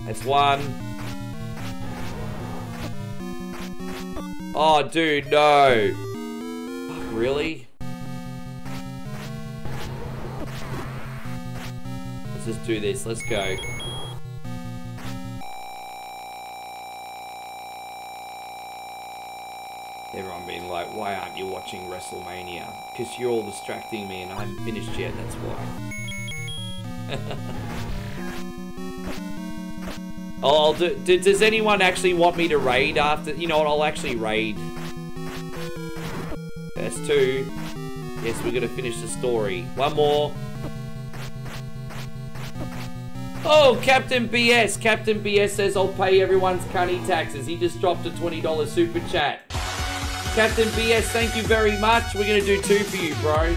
A: That's one. Oh, dude, no. Really? Let's just do this. Let's go. Everyone being like, why aren't you watching WrestleMania? Because you're all distracting me and I haven't finished yet, that's why. <laughs> oh, do, do, does anyone actually want me to raid after? You know what, I'll actually raid two. Yes, we're gonna finish the story. One more. Oh, Captain BS. Captain BS says I'll pay everyone's cunny taxes. He just dropped a $20 super chat. Captain BS, thank you very much. We're gonna do two for you, bro.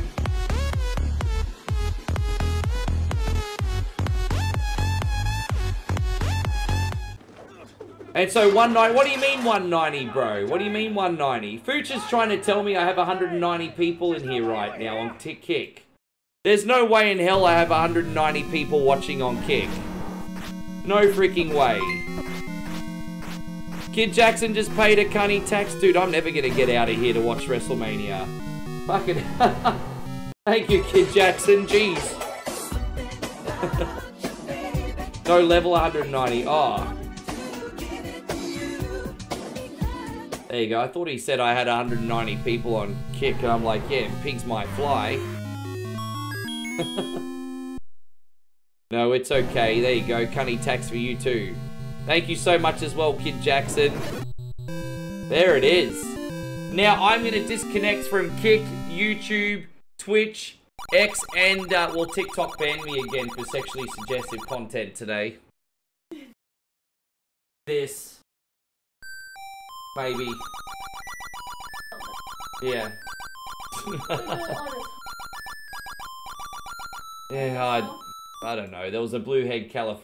A: And so 190, what do you mean 190, bro? What do you mean 190? Future's trying to tell me I have 190 people in here right now on Tick Kick. There's no way in hell I have 190 people watching on Kick. No freaking way. Kid Jackson just paid a cunny tax. Dude, I'm never gonna get out of here to watch WrestleMania. Fucking... <laughs> Thank you, Kid Jackson. Jeez. <laughs> no, level 190. Oh. Ah. There you go. I thought he said I had 190 people on kick, and I'm like, yeah, pigs might fly. <laughs> no, it's okay. There you go. Cunny tax for you too. Thank you so much as well, Kid Jackson. There it is. Now, I'm going to disconnect from Kick, YouTube, Twitch, X, and, uh, well, TikTok banned me again for sexually suggestive content today. This Maybe. Yeah. <laughs> yeah, I, I don't know. There was a Bluehead, California.